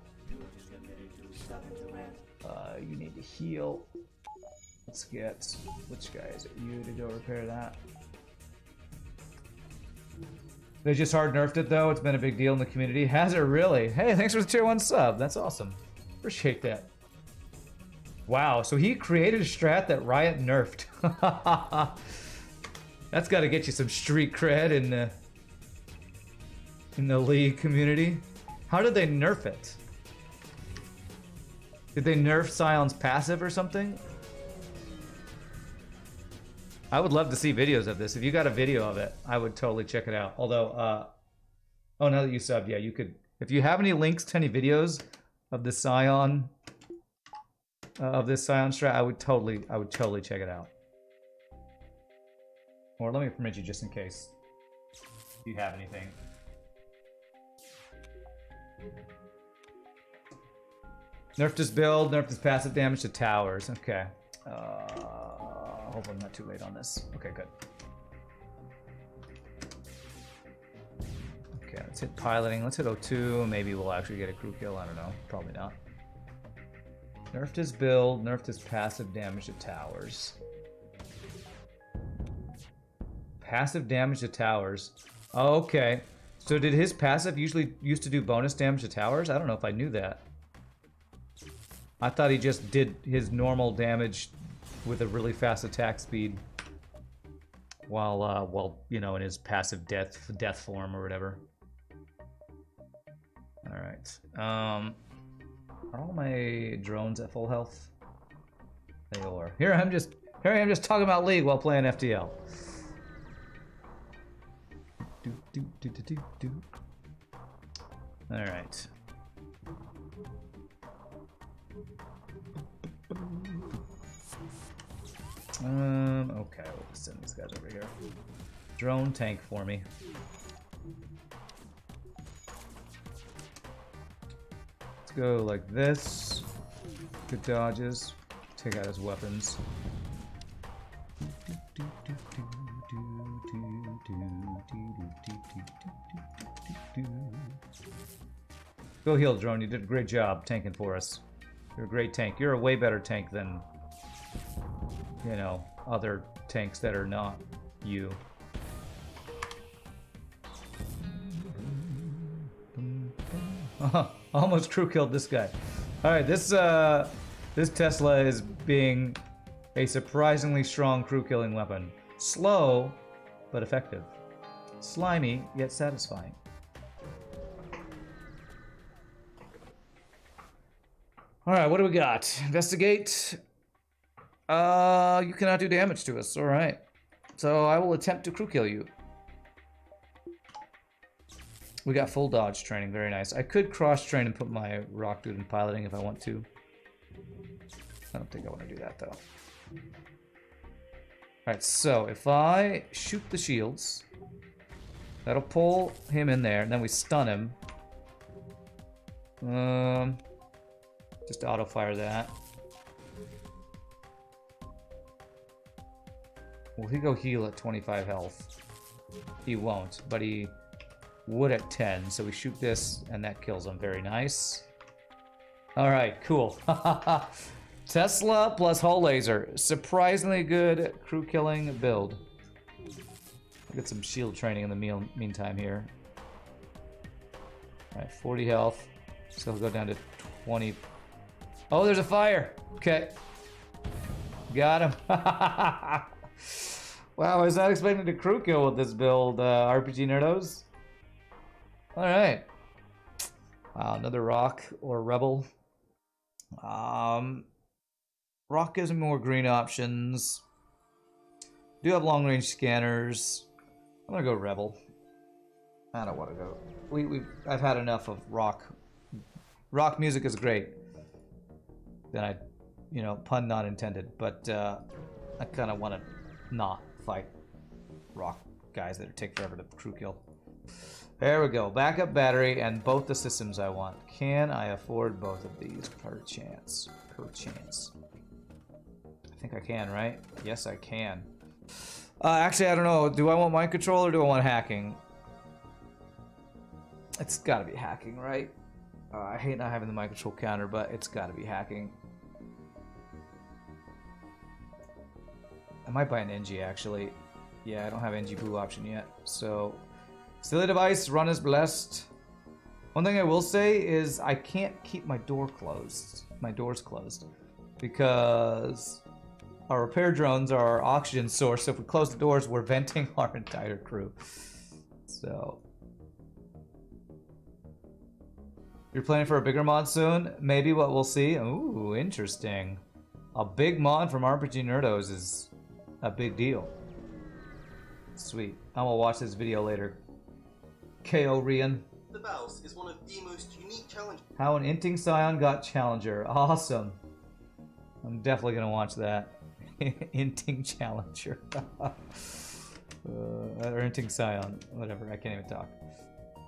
Uh, you need to heal. Let's get, which guy is it? You to go repair that. They just hard nerfed it though. It's been a big deal in the community. Has it really? Hey, thanks for the tier one sub. That's awesome. Appreciate that. Wow, so he created a strat that Riot nerfed. *laughs* That's got to get you some street cred in the in the league community. How did they nerf it? Did they nerf Scion's passive or something? I would love to see videos of this. If you got a video of it, I would totally check it out. Although, uh, oh, now that you subbed, yeah, you could. If you have any links to any videos of the Scion, uh, of this Scion strat, I would totally, I would totally check it out. Or let me permit you just in case you have anything. Nerfed his build, nerfed his passive damage to towers. Okay. Uh, hope I'm not too late on this. Okay, good. Okay, let's hit piloting. Let's hit O2. Maybe we'll actually get a crew kill. I don't know. Probably not. Nerfed his build, nerfed his passive damage to towers. Passive damage to towers. Oh, okay. So did his passive usually used to do bonus damage to towers? I don't know if I knew that. I thought he just did his normal damage with a really fast attack speed while uh while you know in his passive death death form or whatever. All right. Um are all my drones at full health? They are. Here I'm just here I am just talking about League while playing FTL. Do, do, do, do, do, do. All right. Um, okay, we'll send these guys over here. Drone tank for me. Go like this. Good dodges. Take out his weapons. Go heal, drone. You did a great job tanking for us. You're a great tank. You're a way better tank than, you know, other tanks that are not you. *laughs* *laughs* Almost crew killed this guy. All right, this uh, this Tesla is being a surprisingly strong crew killing weapon. Slow, but effective. Slimy, yet satisfying. All right, what do we got? Investigate. Uh, you cannot do damage to us. All right. So I will attempt to crew kill you. We got full dodge training. Very nice. I could cross train and put my rock dude in piloting if I want to. I don't think I want to do that though. Alright, so if I shoot the shields, that'll pull him in there, and then we stun him. Um, just auto fire that. Will he go heal at 25 health? He won't, but he would at 10. So we shoot this, and that kills him. Very nice. All right, cool. *laughs* Tesla plus hull laser. Surprisingly good crew killing build. Get some shield training in the meal meantime here. All right, 40 health. So he'll go down to 20. Oh, there's a fire. Okay. Got him. *laughs* wow, I was not expecting to crew kill with this build, uh, RPG Nerdos. All right. Wow, another rock or rebel. Um, rock gives me more green options. Do have long range scanners. I'm gonna go rebel. I don't want to go. We we I've had enough of rock. Rock music is great. Then I, you know, pun not intended. But uh, I kind of want to not fight rock guys that take forever to crew kill. There we go. Backup battery and both the systems I want. Can I afford both of these per chance? Per chance. I think I can, right? Yes, I can. Uh, actually, I don't know. Do I want mind control or do I want hacking? It's gotta be hacking, right? Uh, I hate not having the mind control counter, but it's gotta be hacking. I might buy an NG, actually. Yeah, I don't have NG blue option yet, so Silly device, run is blessed. One thing I will say is I can't keep my door closed. My doors closed. Because our repair drones are our oxygen source. So if we close the doors, we're *laughs* venting our entire crew. So. You're planning for a bigger mod soon? Maybe what we'll see. Ooh, interesting. A big mod from RPG Nerdos is a big deal. Sweet. I will watch this video later. KO Rian. The is one of the most unique challenges. How an Inting Scion got Challenger. Awesome. I'm definitely going to watch that. *laughs* Inting Challenger. *laughs* uh, or Inting Scion. Whatever. I can't even talk.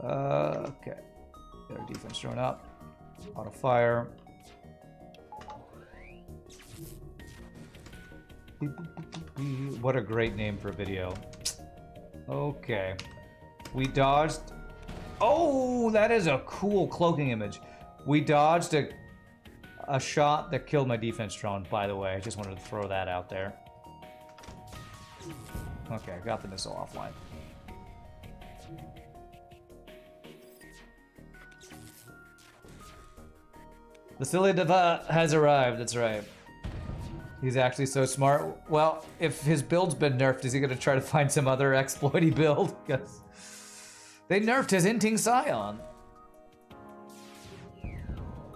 Uh, okay. Get our defense thrown up. Auto fire. What a great name for a video. Okay. We dodged... Oh, that is a cool cloaking image. We dodged a, a shot that killed my defense drone, by the way. I just wanted to throw that out there. Okay, I got the missile offline. The silly Deva has arrived, that's right. He's actually so smart. Well, if his build's been nerfed, is he going to try to find some other *laughs* exploity build? Because they nerfed his Inting Scion.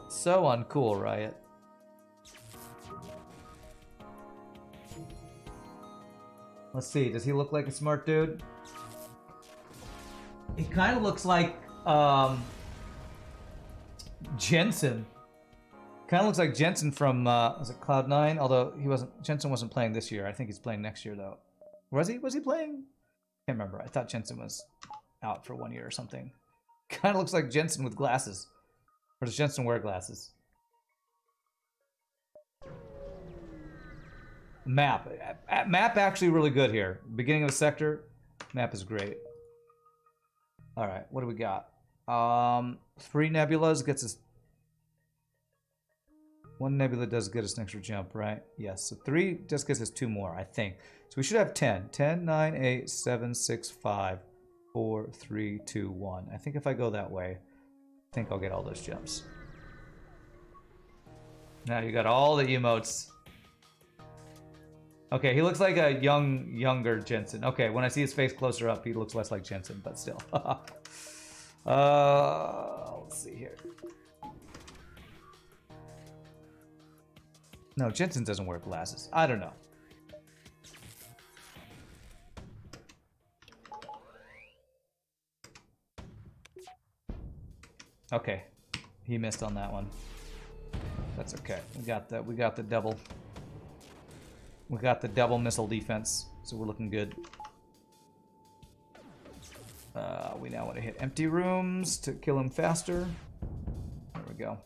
So uncool, Riot. Let's see, does he look like a smart dude? He kind of looks like um, Jensen. Kind of looks like Jensen from uh, was it Cloud Nine? Although he wasn't, Jensen wasn't playing this year. I think he's playing next year though. Was he? Was he playing? Can't remember. I thought Jensen was out for one year or something. *laughs* Kind of looks like Jensen with glasses. Or does Jensen wear glasses? Map. Map actually really good here. Beginning of the sector, map is great. All right, what do we got? Um, three nebulas gets us. One nebula does get us an extra jump, right? Yes, so three just gets us two more, I think. So we should have 10. 10, 9, 8, 7, 6, 5, 4, 3, 2, 1. I think if I go that way, I think I'll get all those gems. Now you got all the emotes. Okay, he looks like a young, younger Jensen. Okay, when I see his face closer up, he looks less like Jensen, but still. *laughs* uh, let's see here. No, Jensen doesn't wear glasses. I don't know. Okay, he missed on that one. That's okay. We got that. We got the double. We got the double missile defense, so we're looking good. Uh, we now want to hit empty rooms to kill him faster. There we go.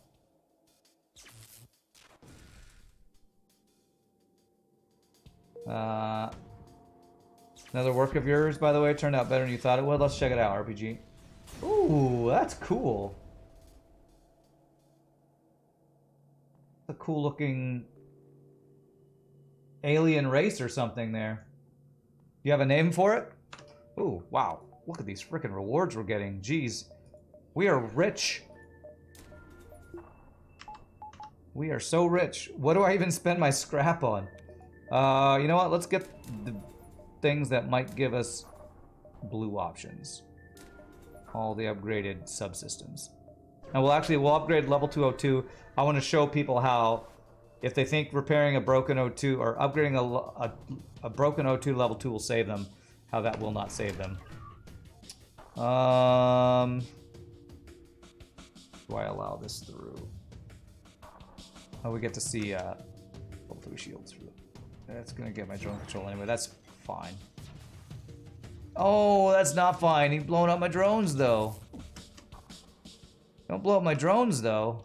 Uh, another work of yours, by the way, turned out better than you thought it would. Let's check it out, RPG. Ooh, that's cool. A cool looking alien race or something there. Do You have a name for it? Ooh, wow. Look at these freaking rewards we're getting. Jeez. We are rich. We are so rich. What do I even spend my scrap on? Uh, you know what? Let's get the things that might give us blue options. All the upgraded subsystems. And we'll actually, we'll upgrade level 202. I want to show people how if they think repairing a broken O2 or upgrading a, a, a, broken O2 level 2 will save them, how that will not save them. Um, do I allow this through? Oh, we get to see uh, level 3 shields. That's going to get my drone control anyway. That's fine. Oh, that's not fine. He's blowing up my drones, though. Don't blow up my drones, though.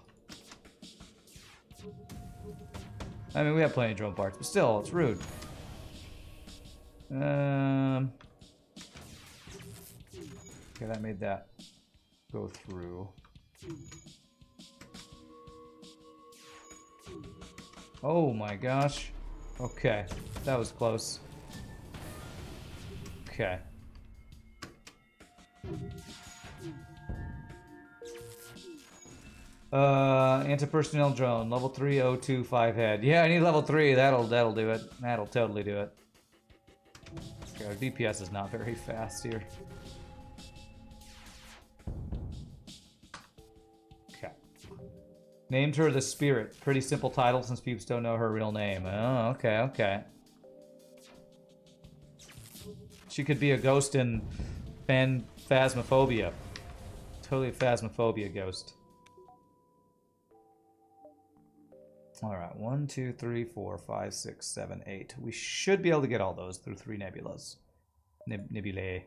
I mean, we have plenty of drone parts, but still, it's rude. Um. Okay, that made that go through. Oh my gosh. Okay, that was close. Okay. Uh, anti-personnel drone, level 3025 head. Yeah, I need level 3, that'll that'll do it. That'll totally do it. Okay, our DPS is not very fast here. Okay. Named her the Spirit. Pretty simple title since peeps don't know her real name. Oh, okay, okay. She could be a ghost in Fan Phasmophobia. Totally a Phasmophobia ghost. All right, one, two, three, four, five, six, seven, eight. We should be able to get all those through three nebulas. Neb nebulae.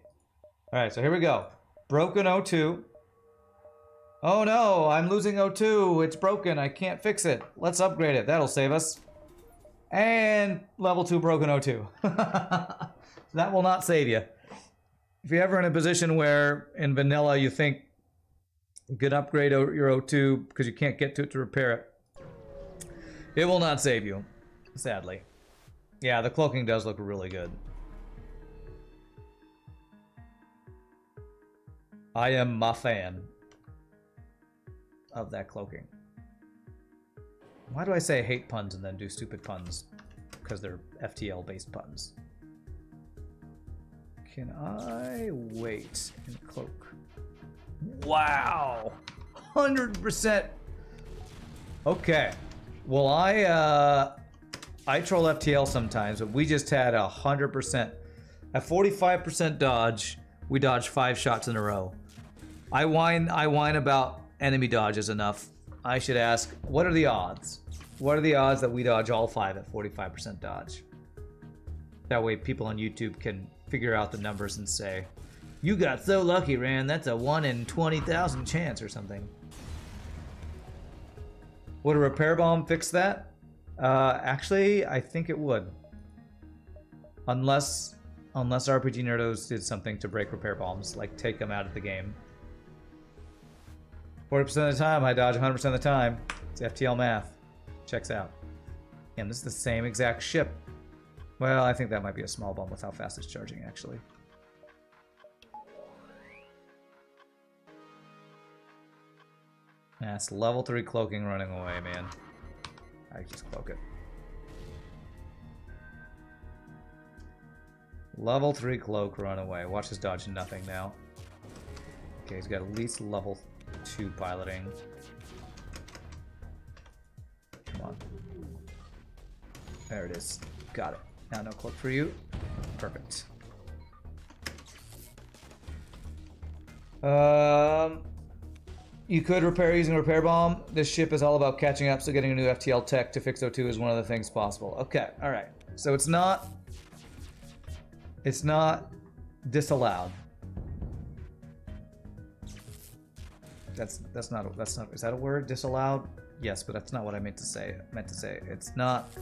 All right, so here we go. Broken O2. Oh no, I'm losing O2. It's broken. I can't fix it. Let's upgrade it. That'll save us. And level 2 broken O2. *laughs* that will not save you. If you're ever in a position where in vanilla you think you could upgrade your O2 because you can't get to it to repair it, it will not save you, sadly. Yeah, the cloaking does look really good. I am my fan of that cloaking. Why do I say hate puns and then do stupid puns? because they're FTL based puns. Can I wait and cloak? Wow, hundred percent. Okay, well I uh, I troll FTL sometimes, but we just had a hundred percent, a forty-five percent dodge. We dodged five shots in a row. I whine I whine about enemy dodges enough. I should ask, what are the odds? What are the odds that we dodge all five at 45% dodge? That way people on YouTube can figure out the numbers and say, you got so lucky, Rand, that's a 1 in 20,000 chance or something. Would a repair bomb fix that? Uh, actually, I think it would. Unless, unless RPG Nerdos did something to break repair bombs, like take them out of the game. 40% of the time, I dodge 100% of the time. It's FTL math. Checks out. And this is the same exact ship. Well, I think that might be a small bomb with how fast it's charging, actually. That's level 3 cloaking running away, man. I just cloak it. Level 3 cloak run away. Watch this dodge nothing now. Okay, he's got at least level 2 piloting. Come on. There it is. Got it. Now no cloak for you. Perfect. Um, you could repair using a repair bomb. This ship is all about catching up, so getting a new FTL tech to fix O2 is one of the things possible. Okay, all right. So it's not, it's not disallowed. That's that's not that's not is that a word disallowed? Yes, but that's not what I meant to say. Meant to say it's not.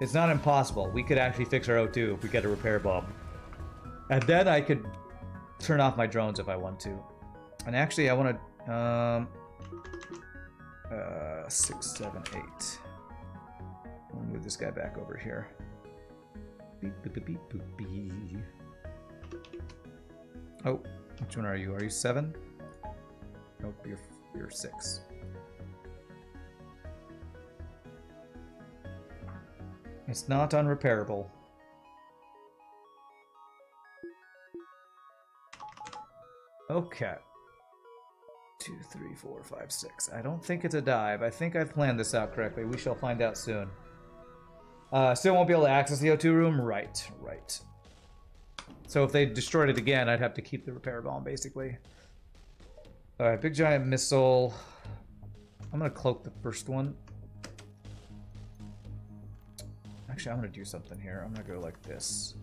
It's not impossible. We could actually fix our O2 if we get a repair bomb, and then I could turn off my drones if I want to. And actually, I want to um uh six, seven, eight. I'll move this guy back over here. Beep, beep, beep, beep, beep. Oh, which one are you? Are you seven? Nope, you're you're six. It's not unrepairable. Okay. Two, three, four, five, six. I don't think it's a dive. I think I've planned this out correctly. We shall find out soon. Uh, still won't be able to access the O2 room? Right, right. So if they destroyed it again, I'd have to keep the repair bomb, basically. Alright, big giant missile. I'm gonna cloak the first one. Actually, I'm gonna do something here. I'm gonna go like this.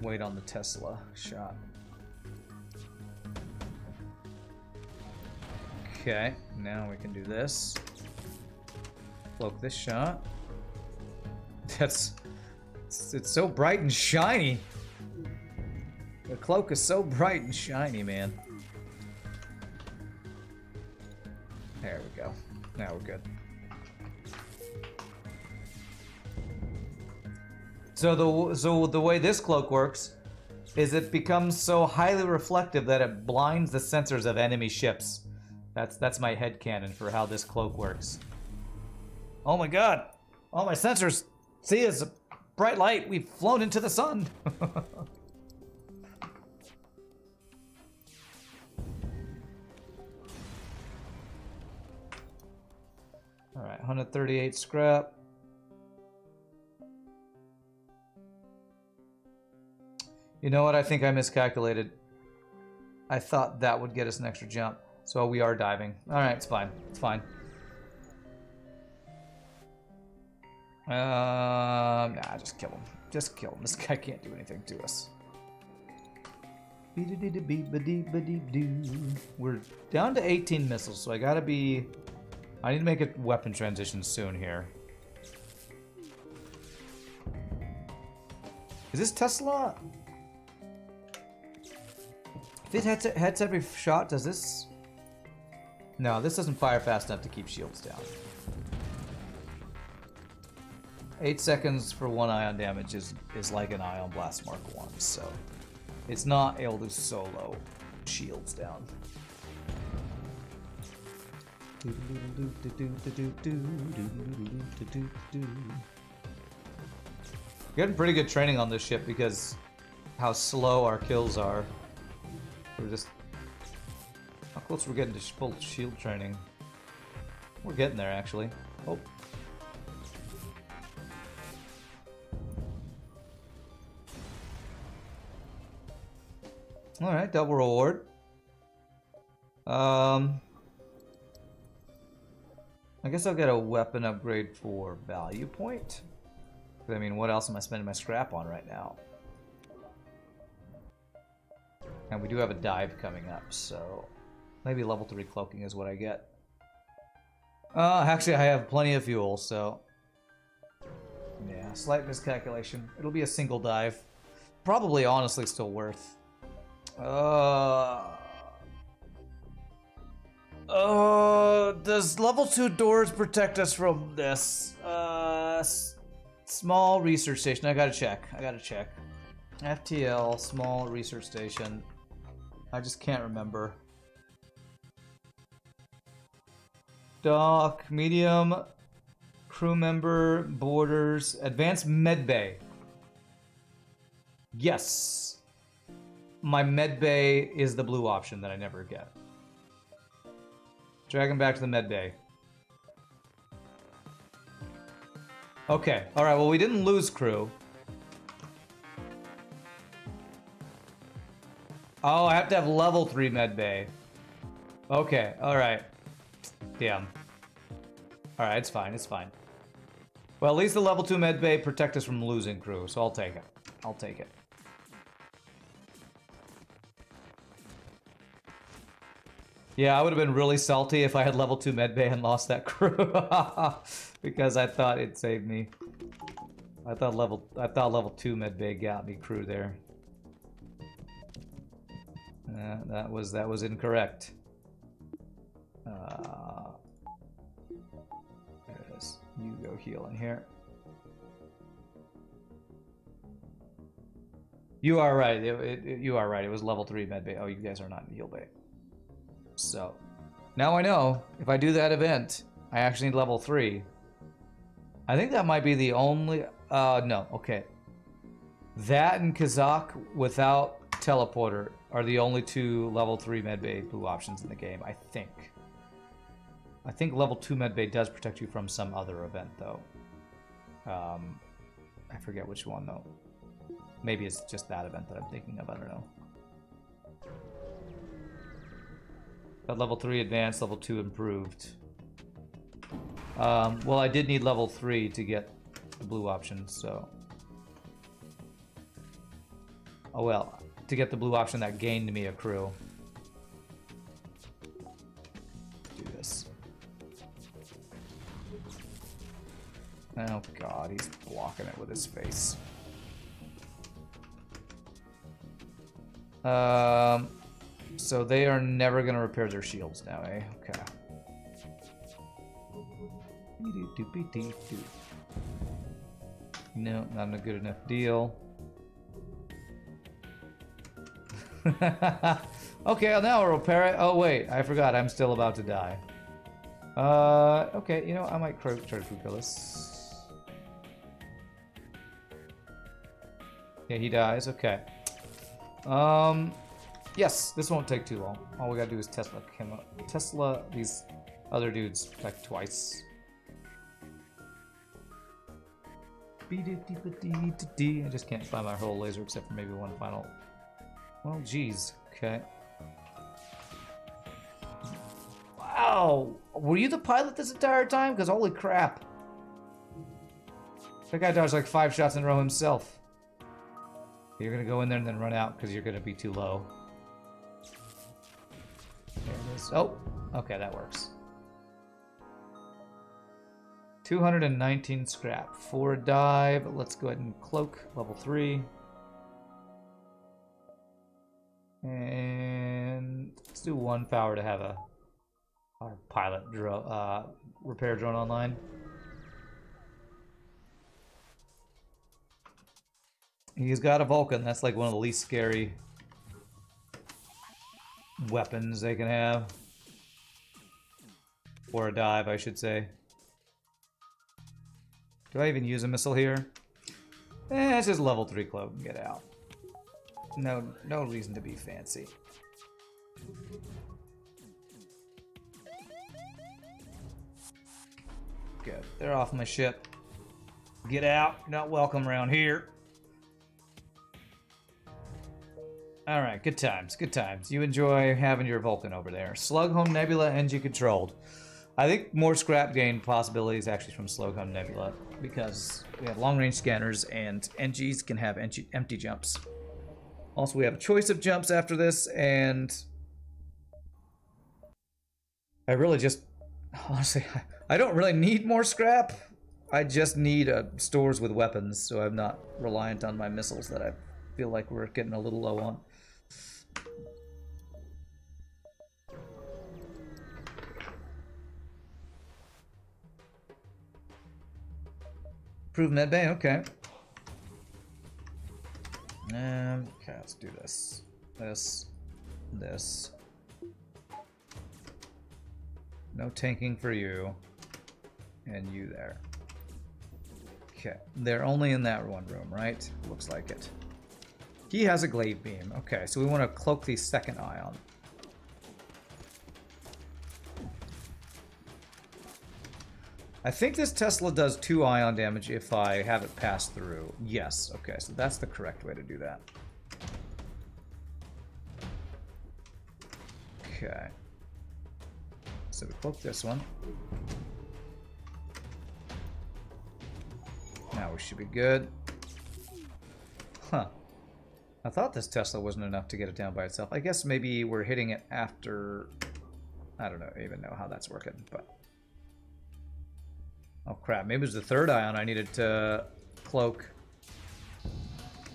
Wait on the Tesla shot. Okay, now we can do this. Cloak this shot. *laughs* That's... It's, it's so bright and shiny. The cloak is so bright and shiny, man. There we go. Now we're good. So the so the way this cloak works is it becomes so highly reflective that it blinds the sensors of enemy ships. That's that's my head canon for how this cloak works. Oh my god! All my sensors see is a bright light. We've flown into the sun. *laughs* All right, 138 scrap. You know what? I think I miscalculated. I thought that would get us an extra jump. So we are diving. All right, it's fine. It's fine. Um, nah, just kill him. Just kill him. *laughs* This guy can't do anything to us. We're down to 18 missiles, so I gotta be... I need to make a weapon transition soon here. Is this Tesla? If it hits, hits every shot, does this... No, this doesn't fire fast enough to keep shields down. 8 seconds for one ion damage is, is like an ion blast mark 1, so... It's not able to solo shields down. Getting pretty good training on this ship because how slow our kills are. We're just... How close we're getting to full shield training. We're getting there, actually. Oh. Alright, double reward. Um... I guess I'll get a weapon upgrade for value point. I mean, what else am I spending my scrap on right now? And we do have a dive coming up, so maybe level 3 cloaking is what I get. Uh, actually, I have plenty of fuel, so... Yeah, slight miscalculation. It'll be a single dive. Probably, honestly, still worth. Uh... Uh, does level 2 doors protect us from this? Uh, small research station. I gotta check. I gotta check. FTL, small research station. I just can't remember. Dock, medium, crew member, borders, advanced med bay. Yes. My med bay is the blue option that I never get. Drag him back to the med bay. Okay, alright, well we didn't lose crew. Oh, I have to have level 3 med bay. Okay, alright. Damn. Alright, it's fine, it's fine. Well, at least the level 2 med bay protect us from losing crew, so I'll take it. I'll take it. Yeah, I would have been really salty if I had level 2 med bay and lost that *laughs* crew. because I thought it saved me. I thought level I thought level 2 med bay got me crew there. Uh, that was that was incorrect. Uh. You go heal in here. You are right. It, it, it, you are right. It was level 3 med bay. Oh, you guys are not in heal bay. So, now I know, if I do that event, I actually need level 3. I think that might be the only... Uh, no, okay. That and Kazak without teleporter are the only two level 3 medbay blue options in the game, I think. I think level 2 medbay does protect you from some other event, though. Um, I forget which one, though. Maybe it's just that event that I'm thinking of, I don't know. But level 3 advanced, level 2 improved. Um, well, I did need level 3 to get the blue option, so... Oh well, to get the blue option that gained me a crew. Oh god, he's blocking it with his face. Um, so they are never gonna repair their shields now, eh? Okay. No, not a good enough deal. *laughs* okay, now we'll repair it. Oh wait, I forgot. I'm still about to die. Uh, okay, you know, I might try to kill this. Yeah, he dies. Okay. Um, yes, this won't take too long. All we gotta do is Tesla him up. Tesla these other dudes like twice. I just can't find my hull laser except for maybe one final well, geez. Okay. Wow! Were you the pilot this entire time? Because holy crap. That guy dodged like five shots in a row himself. You're gonna go in there and then run out because you're gonna be too low. There it is. Oh! Okay, that works. 219 scrap. For a dive, let's go ahead and cloak, level 3. And let's do one power to have a our pilot drone, uh, repair drone online. He's got a Vulcan. That's like one of the least scary weapons they can have. Or a dive, I should say. Do I even use a missile here? Eh, it's just level 3 cloak and get out. No, no reason to be fancy. Good. They're off my ship. Get out. Not welcome around here. Alright, good times, good times. You enjoy having your Vulcan over there. Slughome Nebula, NG controlled. I think more scrap gain possibilities actually from Slughome Nebula because we have long range scanners and NGs can have empty jumps. Also, we have a choice of jumps after this, and I really just, honestly, *laughs* I don't really need more scrap. I just need uh, stores with weapons, so I'm not reliant on my missiles that I feel like we're getting a little low on. Prove medbay, okay. Um, okay, let's do this. This, this. No tanking for you. And you there. Okay, they're only in that one room, right? Looks like it. He has a glaive beam. Okay, so we want to cloak the second ion. I think this Tesla does two ion damage if I have it pass through. Yes, okay, so that's the correct way to do that. Okay. So we cloak this one. Now we should be good. Huh. I thought this Tesla wasn't enough to get it down by itself. I guess maybe we're hitting it after... I don't know, even know how that's working, but... Oh crap, maybe it was the third ion I needed to cloak.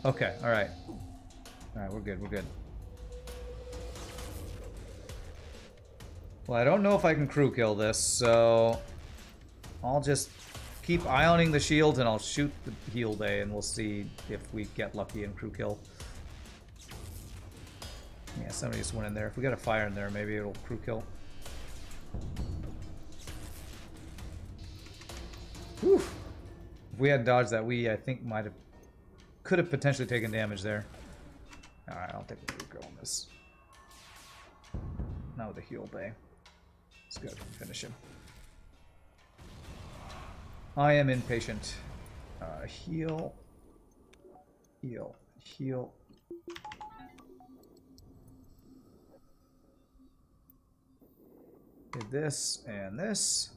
Okay, alright. Alright, we're good, we're good. Well, I don't know if I can crew kill this, so... I'll just keep ioning the shield and I'll shoot the heal bay and we'll see if we get lucky and crew kill. Yeah, somebody just went in there. If we got a fire in there, maybe it'll crew kill. Whew. If we hadn't dodged that, we, I think, might have... Could have potentially taken damage there. Alright, I'll take a quick go on this. Now with the heal bay. Let's go finish him. I am impatient. Uh, heal. Heal. Heal. This and this.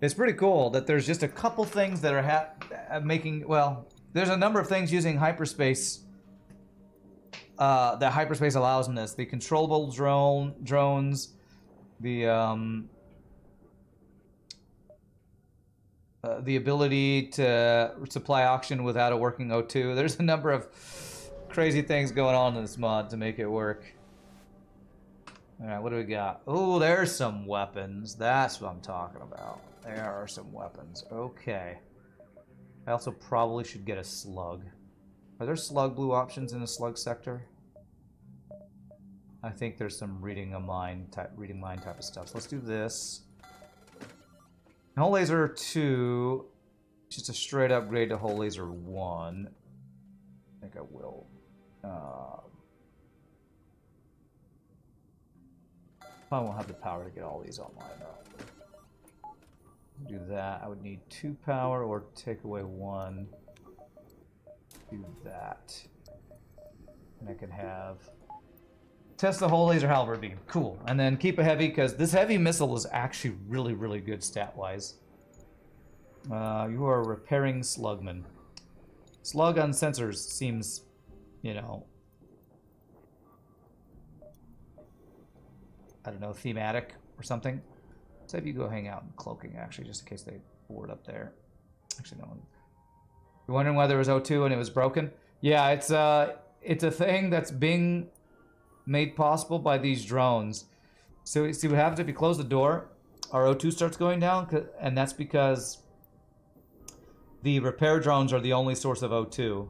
It's pretty cool that there's just a couple things that are uh, making, well, there's a number of things using hyperspace uh, that hyperspace allows in this. The controllable drone drones, the um, uh, the ability to supply oxygen without a working O2. There's a number of crazy things going on in this mod to make it work. Alright, what do we got? Oh, there's some weapons. That's what I'm talking about. There are some weapons. Okay. I also probably should get a slug. Are there slug blue options in the slug sector? I think there's some reading a mind type reading mind type of stuff. So let's do this. Hull laser 2. Just a straight upgrade to hull laser 1. I think I will. Uh, I won't have the power to get all these online though do that. I would need two power or take away one. Do that. And I can have test the hull laser halberd beam. Cool. And then keep a heavy because this heavy missile is actually really, really good stat-wise. Uh, you are repairing slugman. Slug on sensors seems, you know, I don't know, thematic or something. So if you go hang out in cloaking, actually, just in case they board up there. Actually, no one. You're wondering why there was O2 and it was broken? Yeah, it's uh, it's a thing that's being made possible by these drones. So see what happens if you close the door, our O2 starts going down, and that's because the repair drones are the only source of O2.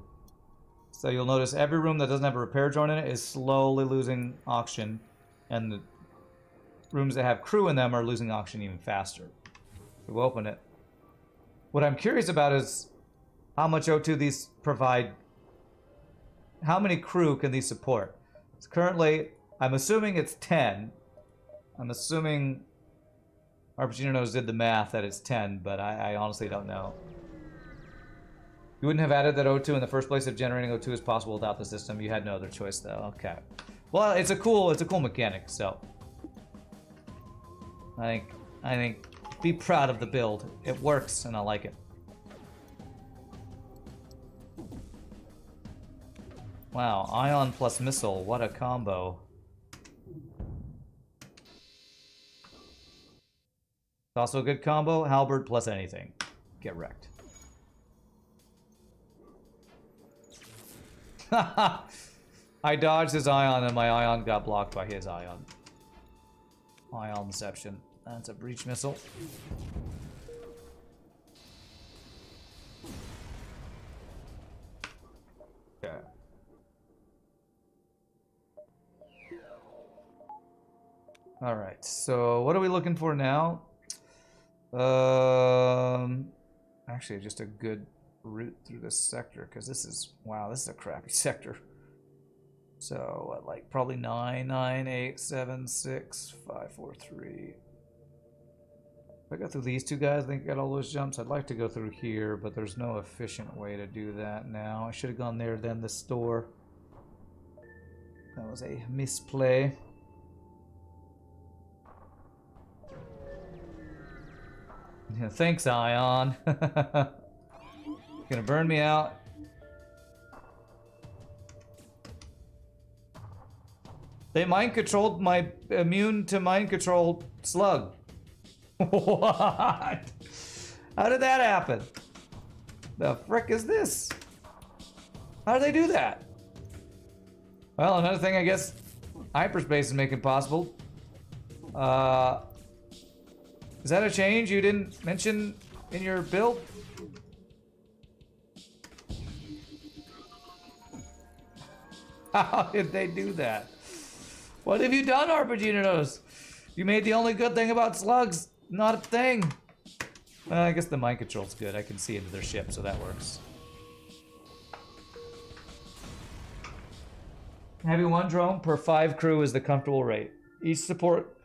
So you'll notice every room that doesn't have a repair drone in it is slowly losing oxygen, and the rooms that have crew in them are losing oxygen even faster. We'll open it. What I'm curious about is how much O2 these provide. How many crew can these support? It's currently, I'm assuming it's 10. I'm assuming RPG Nerdos did the math that it's 10, but I, I honestly don't know. You wouldn't have added that O2 in the first place if generating O2 is possible without the system. You had no other choice though. Okay. Well, it's a cool it's a cool mechanic, so I think I think be proud of the build. It works and I like it. Wow, ion plus missile, what a combo. It's also a good combo, halberd plus anything. Get wrecked. *laughs* I dodged his ion and my ion got blocked by his ion. Ionception. That's a breach missile. Okay. Alright, so what are we looking for now? Um, actually, just a good route through this sector, because this is, wow, this is a crappy *laughs* sector. So, what, like, probably 9, 9, 8, 7, 6, 5, 4, 3. If I go through these two guys, I think I got all those jumps. I'd like to go through here, but there's no efficient way to do that now. I should have gone there, then the store. That was a misplay. Yeah, thanks, Ion. You're *laughs* gonna burn me out. They mind controlled my immune to mind control slug. What? How did that happen? The frick is this? How do they do that? Well, another thing I guess hyperspace is making possible. Uh, is that a change you didn't mention in your build? *laughs* How did they do that? What have you done, Arpegginos? You made the only good thing about slugs not a thing. Uh, I guess the mind control's good. I can see into their ship, so that works. Having one drone per five crew is the comfortable rate. Each support,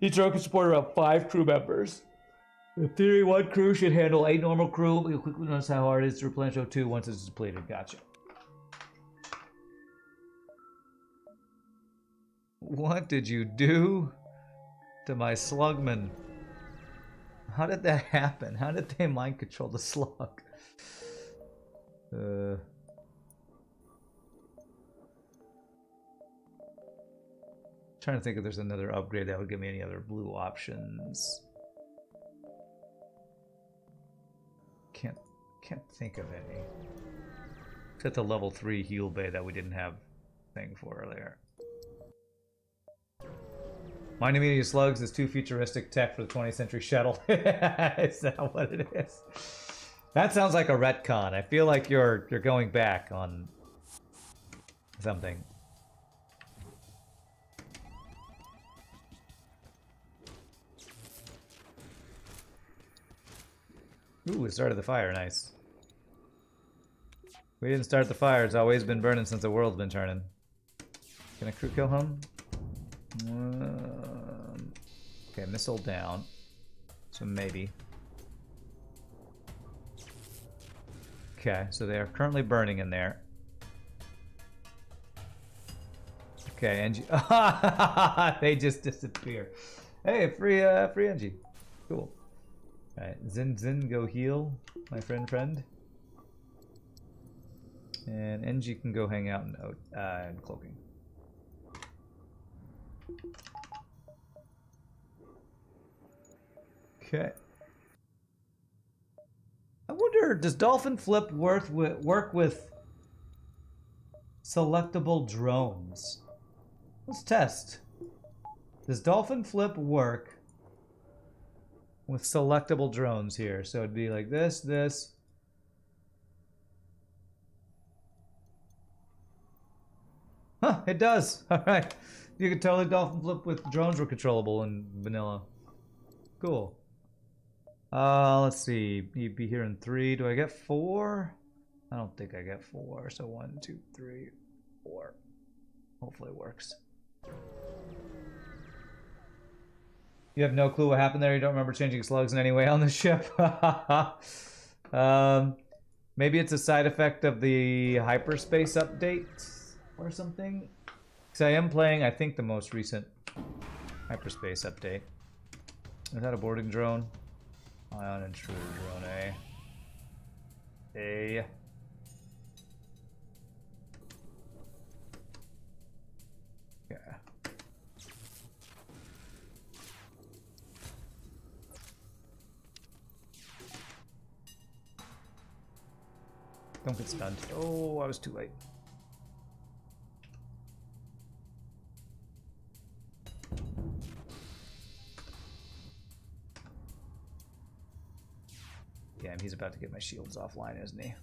each drone can support around five crew members. In theory, one crew should handle eight normal crew, you'll quickly notice how hard it is to replenish O2 once it's depleted. Gotcha. What did you do to my slugman? How did that happen? How did they mind control the slug? Uh... Trying to think if there's another upgrade that would give me any other blue options. Can't can't think of any. Except the level three heal bay that we didn't have thing for earlier. Mind Immediate Slugs is too futuristic tech for the 20th century shuttle. *laughs* is that what it is? That sounds like a retcon. I feel like you're you're going back on something. Ooh, it started the fire. Nice. We didn't start the fire. It's always been burning since the world's been turning. Can a crew kill him? Um, okay, missile down. So maybe. Okay, so they are currently burning in there. Okay, and *laughs* they just disappear. Hey, free, uh, free Engie. Cool. Alright, Zin Zin, go heal, my friend friend. And Engie can go hang out in, uh, in cloaking. Okay. I wonder, does Dolphin Flip work with, work with selectable drones? Let's test. Does Dolphin Flip work with selectable drones here? So it'd be like this, this. Huh, it does. *laughs* All right. You could totally Dolphin Flip with drones were controllable in vanilla. Cool. Uh, let's see. You'd be here in three. Do I get four? I don't think I get four. So one, two, three, four. Hopefully it works. You have no clue what happened there. You don't remember changing slugs in any way on the *laughs* ship. um, maybe it's a side effect of the hyperspace update or something. Because I am playing, I think, the most recent hyperspace update. Is that a boarding drone? Ion intruder drone, eh? A. Yeah. Don't get stunned. Oh, I was too late. Damn, he's about to get my shields offline, isn't he?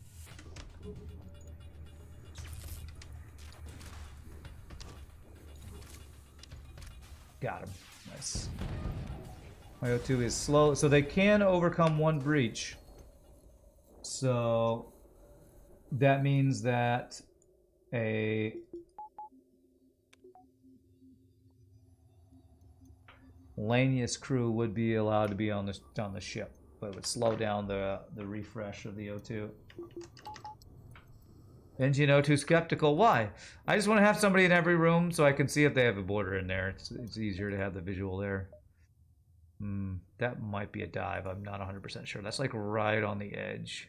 Got him. Nice. My O2 is slow, so they can overcome one breach. So that means that a Lanius crew would be allowed to be on the on the ship, but it would slow down the the refresh of the O2. Engine O2 skeptical. Why? I just want to have somebody in every room so I can see if they have a boarder in there. It's, it's easier to have the visual there. Hmm, that might be a dive. I'm not 100% sure. That's like right on the edge.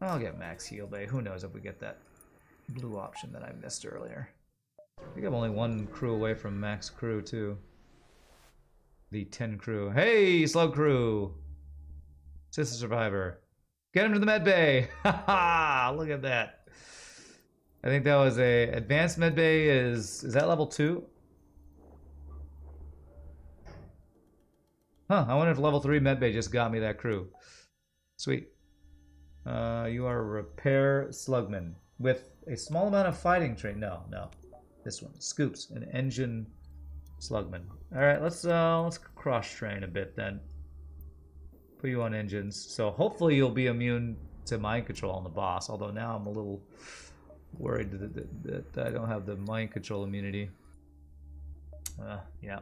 I'll get max heal bay. Who knows if we get that blue option that I missed earlier. I think I'm only one crew away from max crew too. The 10 crew. Hey, slow crew! Sister survivor. Get him to the med bay! *laughs* Haha! Look at that. I think that was a advanced med bay is is that level two? Huh, I wonder if level three med bay just got me that crew. Sweet. Uh, you are a repair slugman with a small amount of fighting train. No, no, this one. Scoops, an engine slugman. All right, let's uh, let's cross train a bit then. Put you on engines. So hopefully you'll be immune to mind control on the boss. Although now I'm a little worried that, that, that I don't have the mind control immunity. Uh, yeah,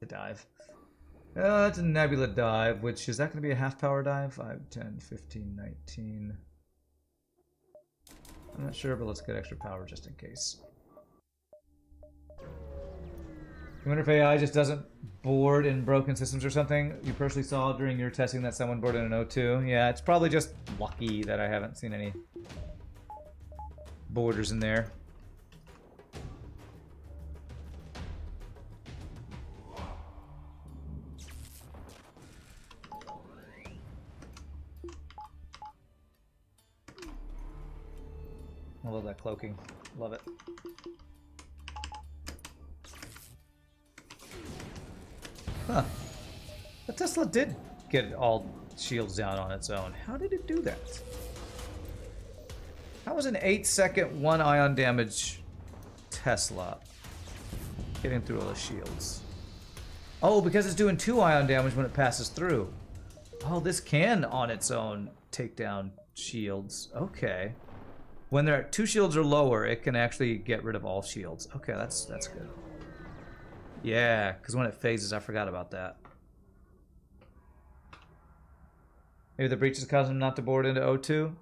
the dive. Uh, that's a Nebula dive, which is that going to be a half power dive? 5, 10, 15, 19. I'm not sure, but let's get extra power just in case. I wonder if AI just doesn't board in broken systems or something. You personally saw during your testing that someone boarded an O2. Yeah, it's probably just lucky that I haven't seen any boarders in there. I love that cloaking. Love it. Huh. The Tesla did get all shields down on its own. How did it do that? How was an 8 second 1 ion damage Tesla getting through all the shields? Oh, because it's doing 2 ion damage when it passes through. Oh, this can on its own take down shields. Okay. When there are two shields or lower, it can actually get rid of all shields. Okay, that's that's good. Yeah, because when it phases, I forgot about that. Maybe the breaches caused him not to board into O2.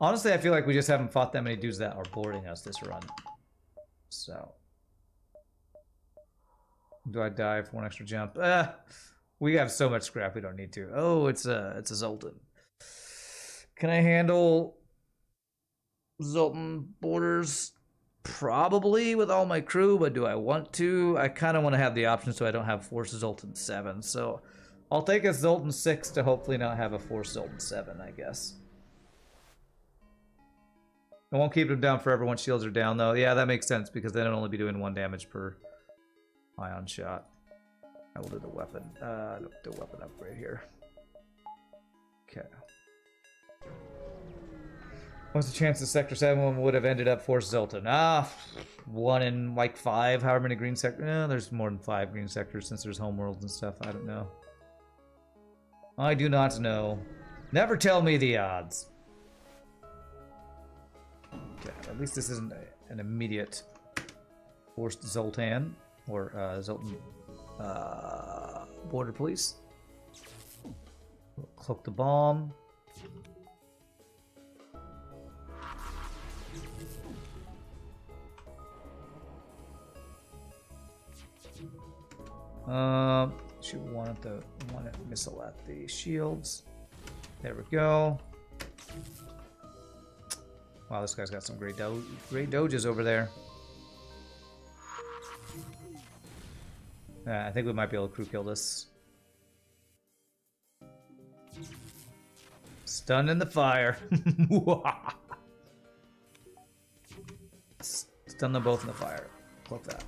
Honestly, I feel like we just haven't fought that many dudes that are boarding us this run. So. Do I die for one extra jump? Uh, we have so much scrap we don't need to. Oh, it's a, it's a Zoltan. Can I handle Zoltan boarders? Probably with all my crew, but do I want to? I kind of want to have the option so I don't have Force Zoltan 7. So I'll take a Zoltan 6 to hopefully not have a Force Zoltan 7, I guess. I won't keep them down forever once shields are down, though. Yeah, that makes sense, because then it'll only be doing one damage per ion shot. I will do the weapon. Uh, the weapon upgrade here. What's the chance the Sector 7 would have ended up Force Zoltan? Ah, one in like five, however many green sectors. Eh, there's more than five green sectors since there's homeworlds and stuff. I don't know. I do not know. Never tell me the odds. At least this isn't an immediate forced Zoltan or uh, Zoltan uh, border police. Cloak the bomb. Um, should want the want to missile at the shields. There we go. Wow, this guy's got some great do great doges over there. Uh, I think we might be able to crew kill this. Stun in the fire. *laughs* Stun them both in the fire. Cloak that.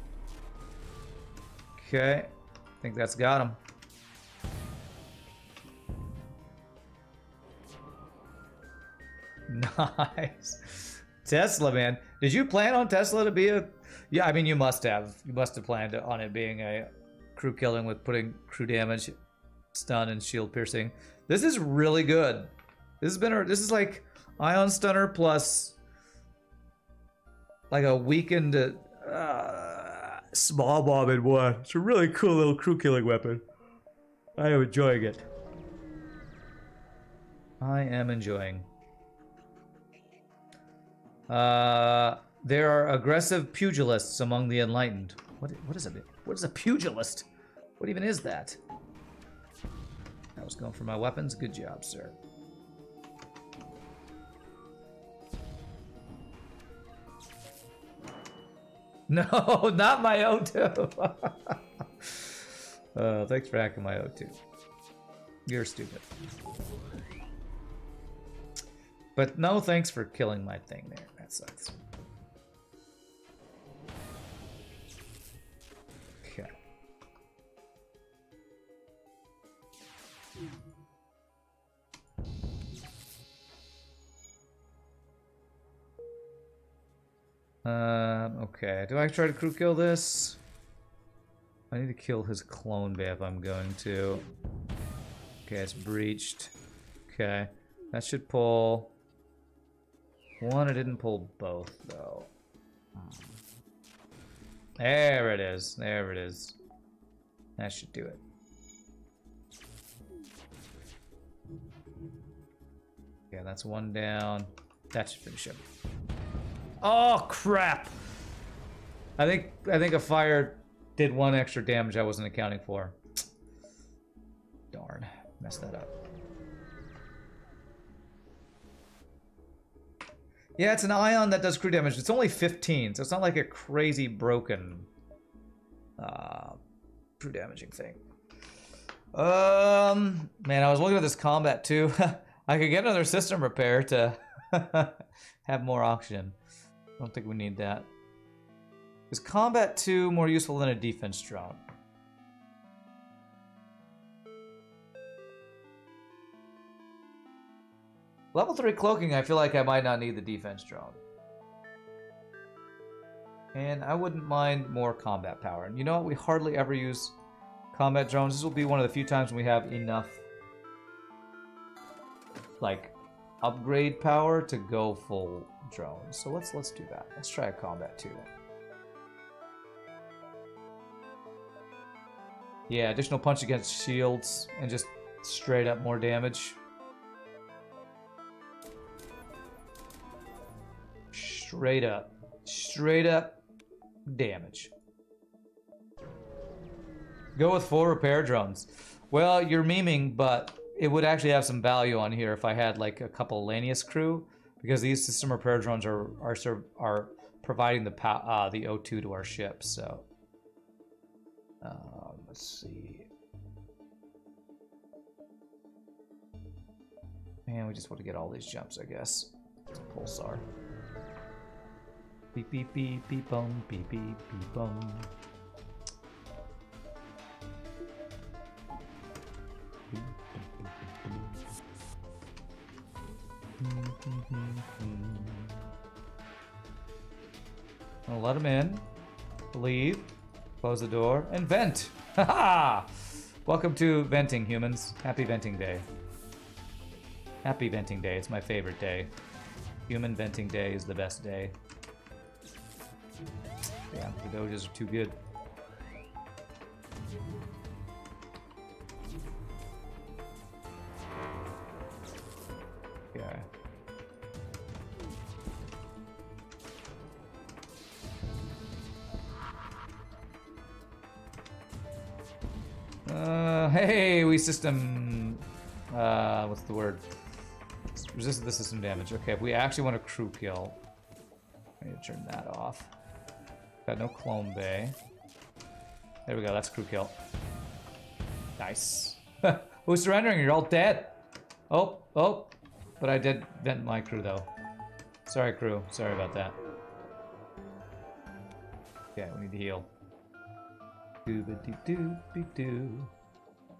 Okay. I think that's got him. *laughs* Nice. Tesla, man. Did you plan on Tesla to be a... Yeah, I mean, you must have. You must have planned on it being a crew killing with putting crew damage, stun, and shield piercing. This is really good. This has been a... This is like Ion Stunner plus... Like a weakened... Uh, small bomb in one. It's a really cool little crew killing weapon. I am enjoying it. I am enjoying. Uh, there are aggressive pugilists among the enlightened. What, what is a what is a pugilist? What even is that? I was going for my weapons. Good job, sir. *laughs* No, not my O2. *laughs* uh, thanks for hacking my O2. You're stupid. But no thanks for killing my thing there. That sucks. Okay. Do I try to crew kill this? I need to kill his clone if I'm going to. Okay, it's breached. Okay. That should pull. One, I didn't pull both, though. Hmm. There it is. There it is. That should do it. Yeah, that's one down. That should finish him. Oh crap! I think I think a fire did one extra damage I wasn't accounting for. Darn, messed that up. Yeah, it's an ion that does crew damage. It's only 15, so it's not like a crazy broken uh, crew damaging thing. Um, man, I was looking at this combat too. *laughs* I could get another system repair to *laughs* have more oxygen. I don't think we need that. Is combat 2 more useful than a defense drone? Level 3 cloaking, I feel like I might not need the defense drone. And I wouldn't mind more combat power. And you know what? We hardly ever use combat drones. This will be one of the few times we have enough, like, upgrade power to go full drone. So let's let's do that. Let's try a combat too. Yeah, additional punch against shields and just straight up more damage. Straight up. Straight up damage. Go with four repair drones. Well, you're memeing, but it would actually have some value on here if I had like a couple Lanius crew, because these system repair drones are are are providing the uh, the O2 to our ship. So um, let's see. Man, we just want to get all these jumps, I guess. It's a pulsar. Beep beep beep beep bum beep beep beep bum. Let him in. Leave. Close the door and vent. *laughs* Ha ha! Welcome to venting, humans. Happy venting day. Happy venting day. It's my favorite day. Human venting day is the best day. Yeah, the doges are too good. Hey, we system. Uh, what's the word? Resisted the system damage. Okay, if we actually want a crew kill, I need to turn that off. Got no clone bay. There we go. That's crew kill. Nice. *laughs* Who's surrendering? You're all dead. Oh, oh. But I did vent my crew though. Sorry, crew. Sorry about that. Okay, we need to heal. Doo-ba-doo-doo-doo-doo.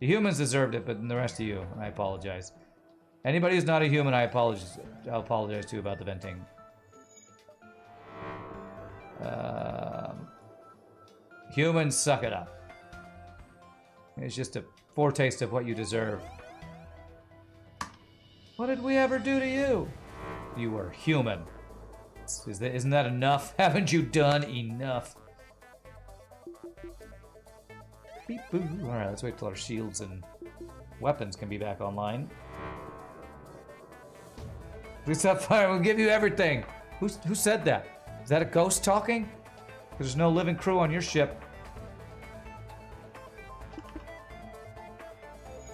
The humans deserved it, but the rest of you, I apologize. Anybody who's not a human, I apologize. I apologize to about the venting. Um, humans, suck it up. It's just a foretaste of what you deserve. What did we ever do to you? You were human. Is that, isn't that enough? *laughs* Haven't you done enough? Beep boo. Alright, let's wait till our shields and weapons can be back online. Please stop fire, we'll give you everything. Who's, who said that? Is that a ghost talking? There's no living crew on your ship.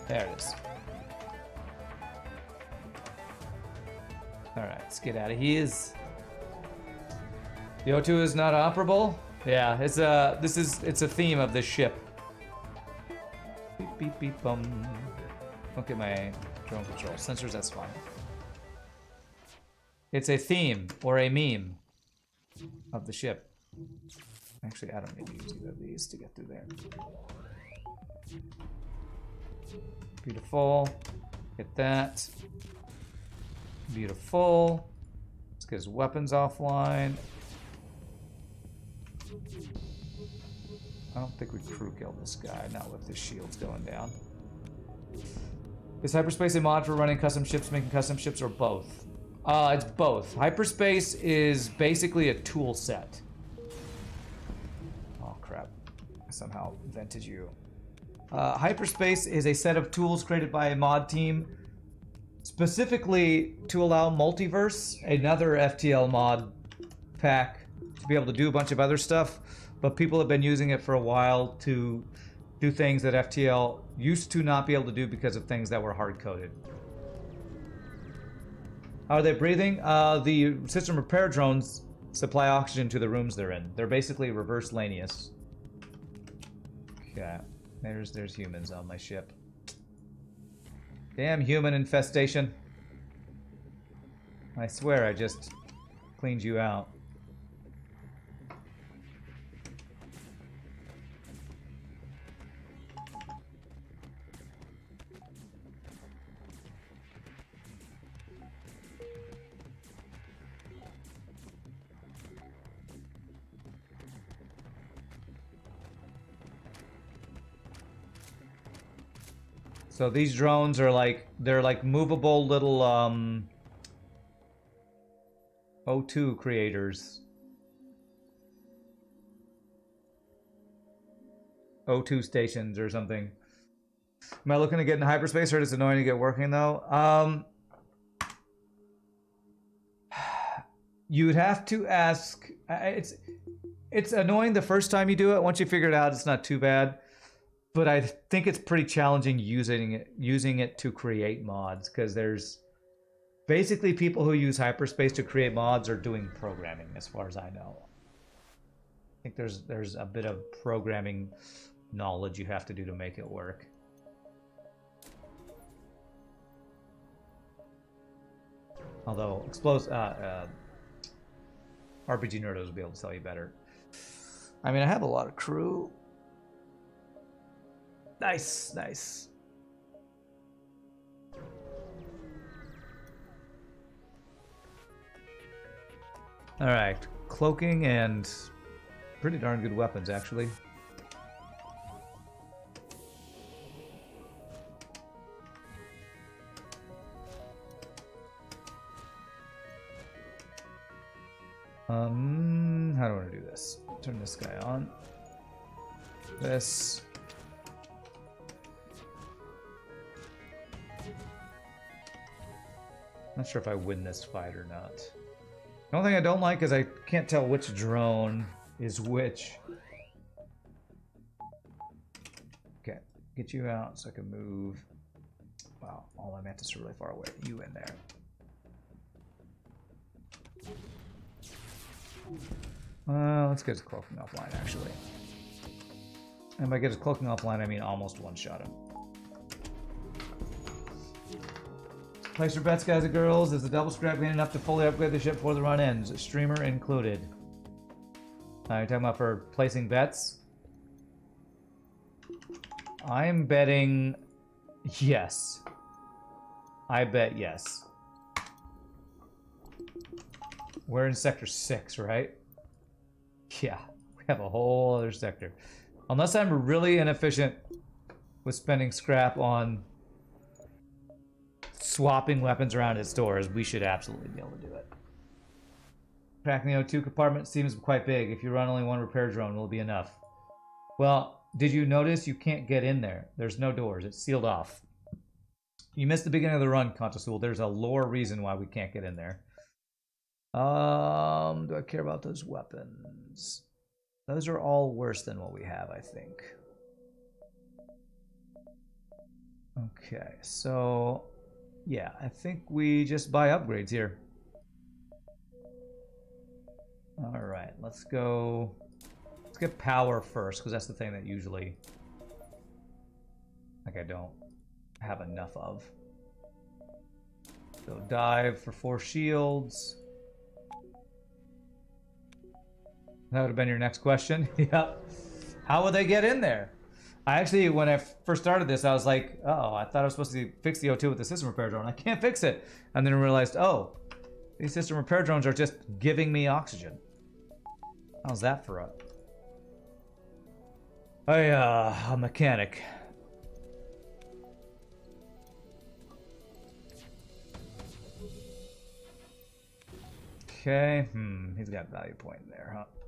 There it is. Alright, let's get out of here. The O2 is not operable? Yeah, it's a this is it's a theme of this ship. Beep beep bum. Don't get my drone control. Sensors, that's fine. It's a theme or a meme of the ship. Actually, I don't need to use either of these to get through there. Beautiful. Get that. Beautiful. Let's get his weapons offline. I don't think we crew killed this guy, not with his shields going down. Is hyperspace a mod for running custom ships, making custom ships, or both? Uh, it's both. Hyperspace is basically a tool set. Oh crap. I somehow vented you. Uh, hyperspace is a set of tools created by a mod team specifically to allow multiverse, another FTL mod pack, to be able to do a bunch of other stuff. But people have been using it for a while to do things that FTL used to not be able to do because of things that were hard coded. How are they breathing? Uh, the system repair drones supply oxygen to the rooms they're in. They're basically reverse Lanius. Okay. There's there's humans on my ship. Damn human infestation. I swear I just cleaned you out. So these drones are like they're like movable little um O2 creators. O2 stations or something. Am I looking to get in hyperspace or is it annoying to get working though? Um you'd have to ask it's it's annoying the first time you do it. Once you figure it out, it's not too bad but I think it's pretty challenging using it using it to create mods because there's basically people who use hyperspace to create mods are doing programming as far as I know. I think there's there's a bit of programming knowledge you have to do to make it work. Although Explos uh, uh, RPG Nerdos will be able to tell you better. I mean, I have a lot of crew. Nice, nice. All right, cloaking and pretty darn good weapons, actually. Um, how do I want to do this? Turn this guy on. This. Not sure if I win this fight or not. The only thing I don't like is I can't tell which drone is which. Okay, get you out so I can move. Wow, all my mantis are really far away. You in there. Uh, let's get his cloaking offline, actually. And by get his cloaking offline, I mean almost one-shot him. Place your bets, guys and girls. Is the double scrap being enough to fully upgrade the ship before the run ends? Streamer included. Uh, you're talking about for placing bets? I'm betting yes. I bet yes. We're in sector 6, right? Yeah, *laughs* we have a whole other sector. Unless I'm really inefficient with spending scrap on swapping weapons around at stores, we should absolutely be able to do it. Cracking the O2 compartment seems quite big. If you run only one repair drone, will be enough. Well, did you notice you can't get in there? There's no doors. It's sealed off. You missed the beginning of the run, Contosul. There's a lore reason why we can't get in there. Um, do I care about those weapons? Those are all worse than what we have, I think. Okay, so yeah, I think we just buy upgrades here. All right, let's go. Let's get power first, because that's the thing that usually, like, I don't have enough of. So dive for four shields. That would have been your next question. *laughs* yep. How would they get in there? I actually, when I first started this, I was like, oh, I thought I was supposed to fix the O2 with the system repair drone. I can't fix it. And then I realized, oh, these system repair drones are just giving me oxygen. How's that for uh, a mechanic. Okay, hmm, he's got value point there, huh?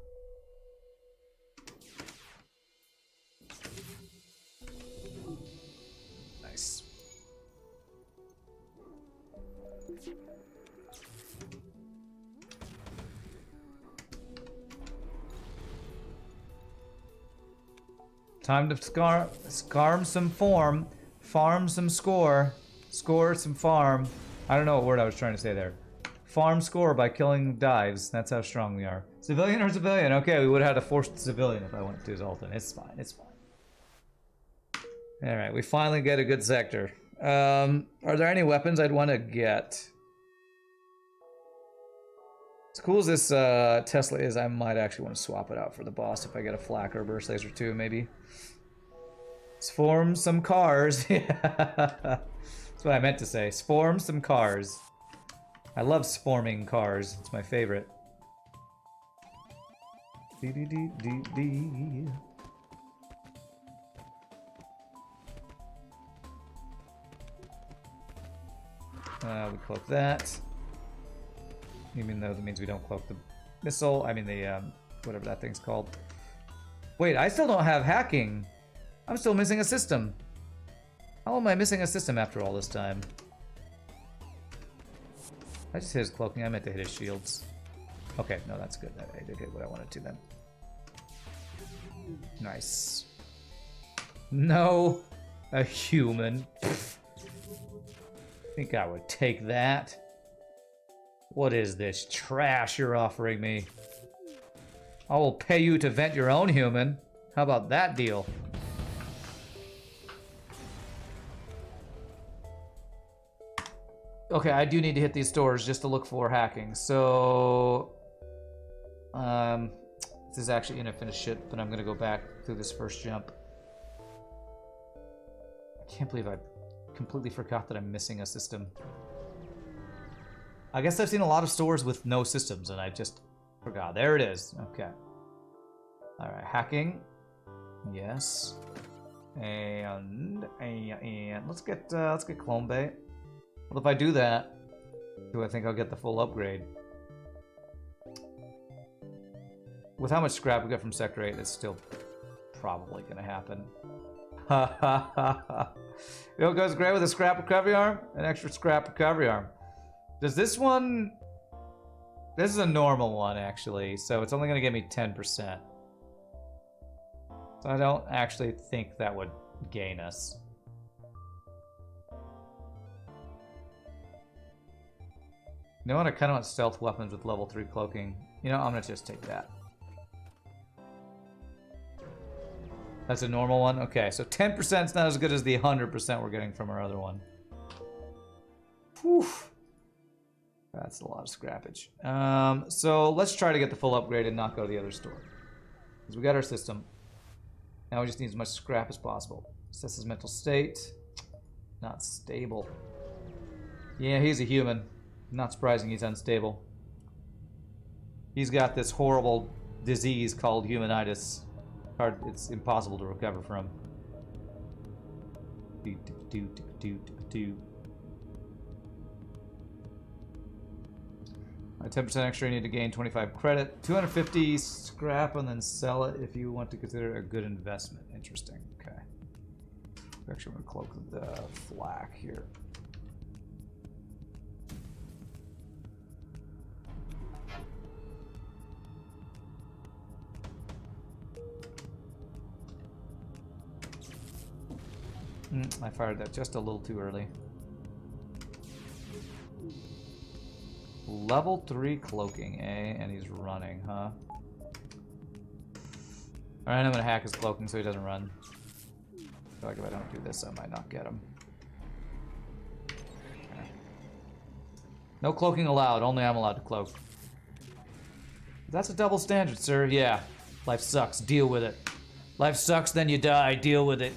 Time to scar scarm some form, farm some score, score some farm. I don't know what word I was trying to say there. Farm score by killing dives. That's how strong we are. Civilian or civilian? Okay, we would have had to force civilian if I went to Zoltan. It's fine. It's fine. All right, we finally get a good sector. Um, are there any weapons I'd want to get? As cool as this uh, Tesla is, I might actually want to swap it out for the boss if I get a flak or a burst laser too, maybe. Swarm some cars. *laughs* That's what I meant to say. Swarm some cars. I love swarming cars. It's my favorite. Dee -dee -dee. Uh, we cloak that. Even though that means we don't cloak the missile. I mean the, um, whatever that thing's called. Wait, I still don't have hacking. I'm still missing a system. How am I missing a system after all this time? I just hit his cloaking. I meant to hit his shields. Okay, no, that's good. I did hit what I wanted to then. Nice. No, a human. I think I would take that. What is this trash you're offering me? I will pay you to vent your own human. How about that deal? Okay, I do need to hit these stores just to look for hacking. So, um, this is actually in a finished ship, but I'm gonna go back through this first jump. I can't believe I completely forgot that I'm missing a system. I guess I've seen a lot of stores with no systems, and I just Forgot. There it is. Okay. All right. Hacking. Yes. And and, let's get uh, let's get clone bait. Well, if I do that, do I think I'll get the full upgrade? With how much scrap we got from Sector 8, it's still probably going to happen. *laughs* Ha ha what goes great with a scrap recovery arm? An extra scrap recovery arm. Does this one... This is a normal one, actually, so it's only going to give me 10%. So I don't actually think that would gain us. You know what? I kind of want stealth weapons with level 3 cloaking. You know, I'm going to just take that. That's a normal one? Okay, so 10% is not as good as the 100% we're getting from our other one. Whew. That's a lot of scrappage. Um, so let's try to get the full upgrade and not go to the other store. Because we got our system. Now we just need as much scrap as possible. Assess his mental state. Not stable. Yeah, he's a human. Not surprising he's unstable. He's got this horrible disease called humanitis. Hard, it's impossible to recover from. Do, do, do, do, do, A 10% extra, you need to gain 25 credit. 250 scrap and then sell it if you want to consider it a good investment. Interesting. Okay. Actually, I'm to cloak the flak here. Mm, I fired that just a little too early. Level 3 cloaking, eh? And he's running, huh? Alright, I'm gonna hack his cloaking so he doesn't run. I feel like if I don't do this, I might not get him. Okay. No cloaking allowed, only I'm allowed to cloak. That's a double standard, sir. Yeah. Life sucks, deal with it. Life sucks, then you die, deal with it.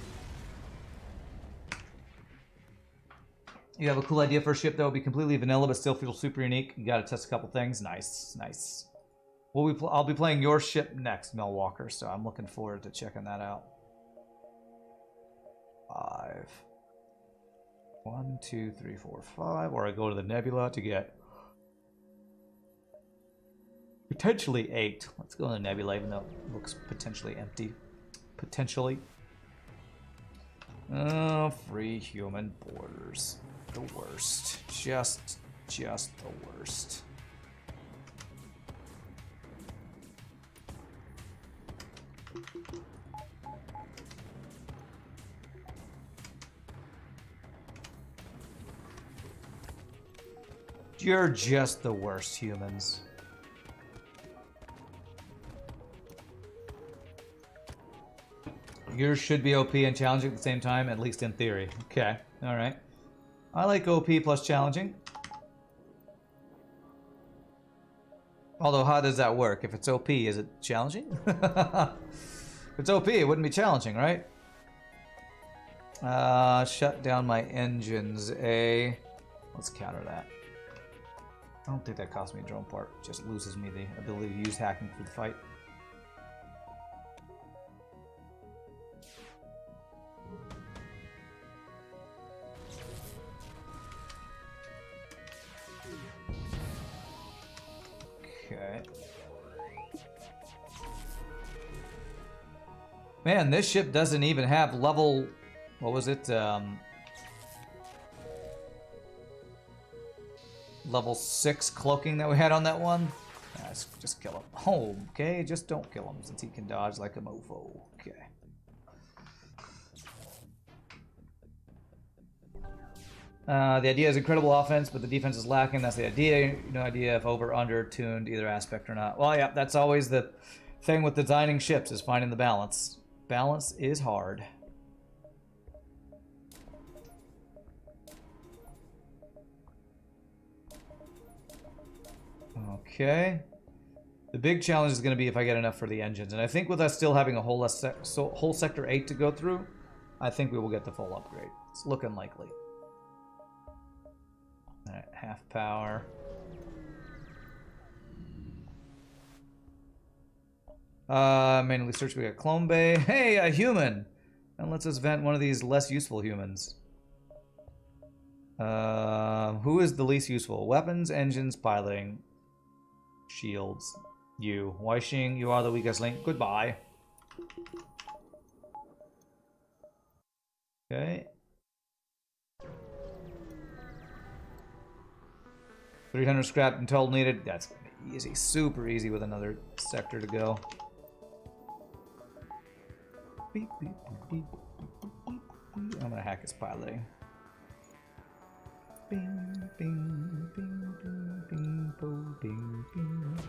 You have a cool idea for a ship that will be completely vanilla but still feel super unique. You got to test a couple things. Nice, nice. We'll be I'll be playing your ship next, Mel Walker, so I'm looking forward to checking that out. Five. One, two, three, four, five. Or I go to the Nebula to get potentially eight. Let's go to the Nebula, even though it looks potentially empty. Potentially. Oh, free human boarders the worst. Just, just the worst. You're just the worst humans. Yours should be OP and challenging at the same time, at least in theory. Okay, alright. I like OP plus challenging. Although, how does that work? If it's OP, is it challenging? *laughs* if it's OP, it wouldn't be challenging, right? Uh, shut down my engines, A. Let's counter that. I don't think that costs me a drone part. Just loses me the ability to use hacking for the fight. Man, this ship doesn't even have level... What was it? Um, level 6 cloaking that we had on that one? Let's just kill him. Oh, okay, just don't kill him since he can dodge like a mofo. Okay. Uh, the idea is incredible offense, but the defense is lacking. That's the idea. No idea if over, under, tuned, either aspect or not. Well, yeah, that's always the thing with designing ships is finding the balance. Balance is hard. Okay. The big challenge is going to be if I get enough for the engines. And I think with us still having a whole, so whole Sector 8 to go through, I think we will get the full upgrade. It's looking likely. Alright, half power. Uh, manually search. We got Clone Bay. *laughs* Hey, a human. And lets us vent one of these less useful humans. Uh, who is the least useful? Weapons, engines, piloting, shields. You. Weishing, you are the weakest link. Goodbye. Okay. 300 scrap and total needed. That's easy. Super easy with another sector to go. I'm gonna hack his piloting. Bing, bing, bing, bing, bing, bo, bing, bing.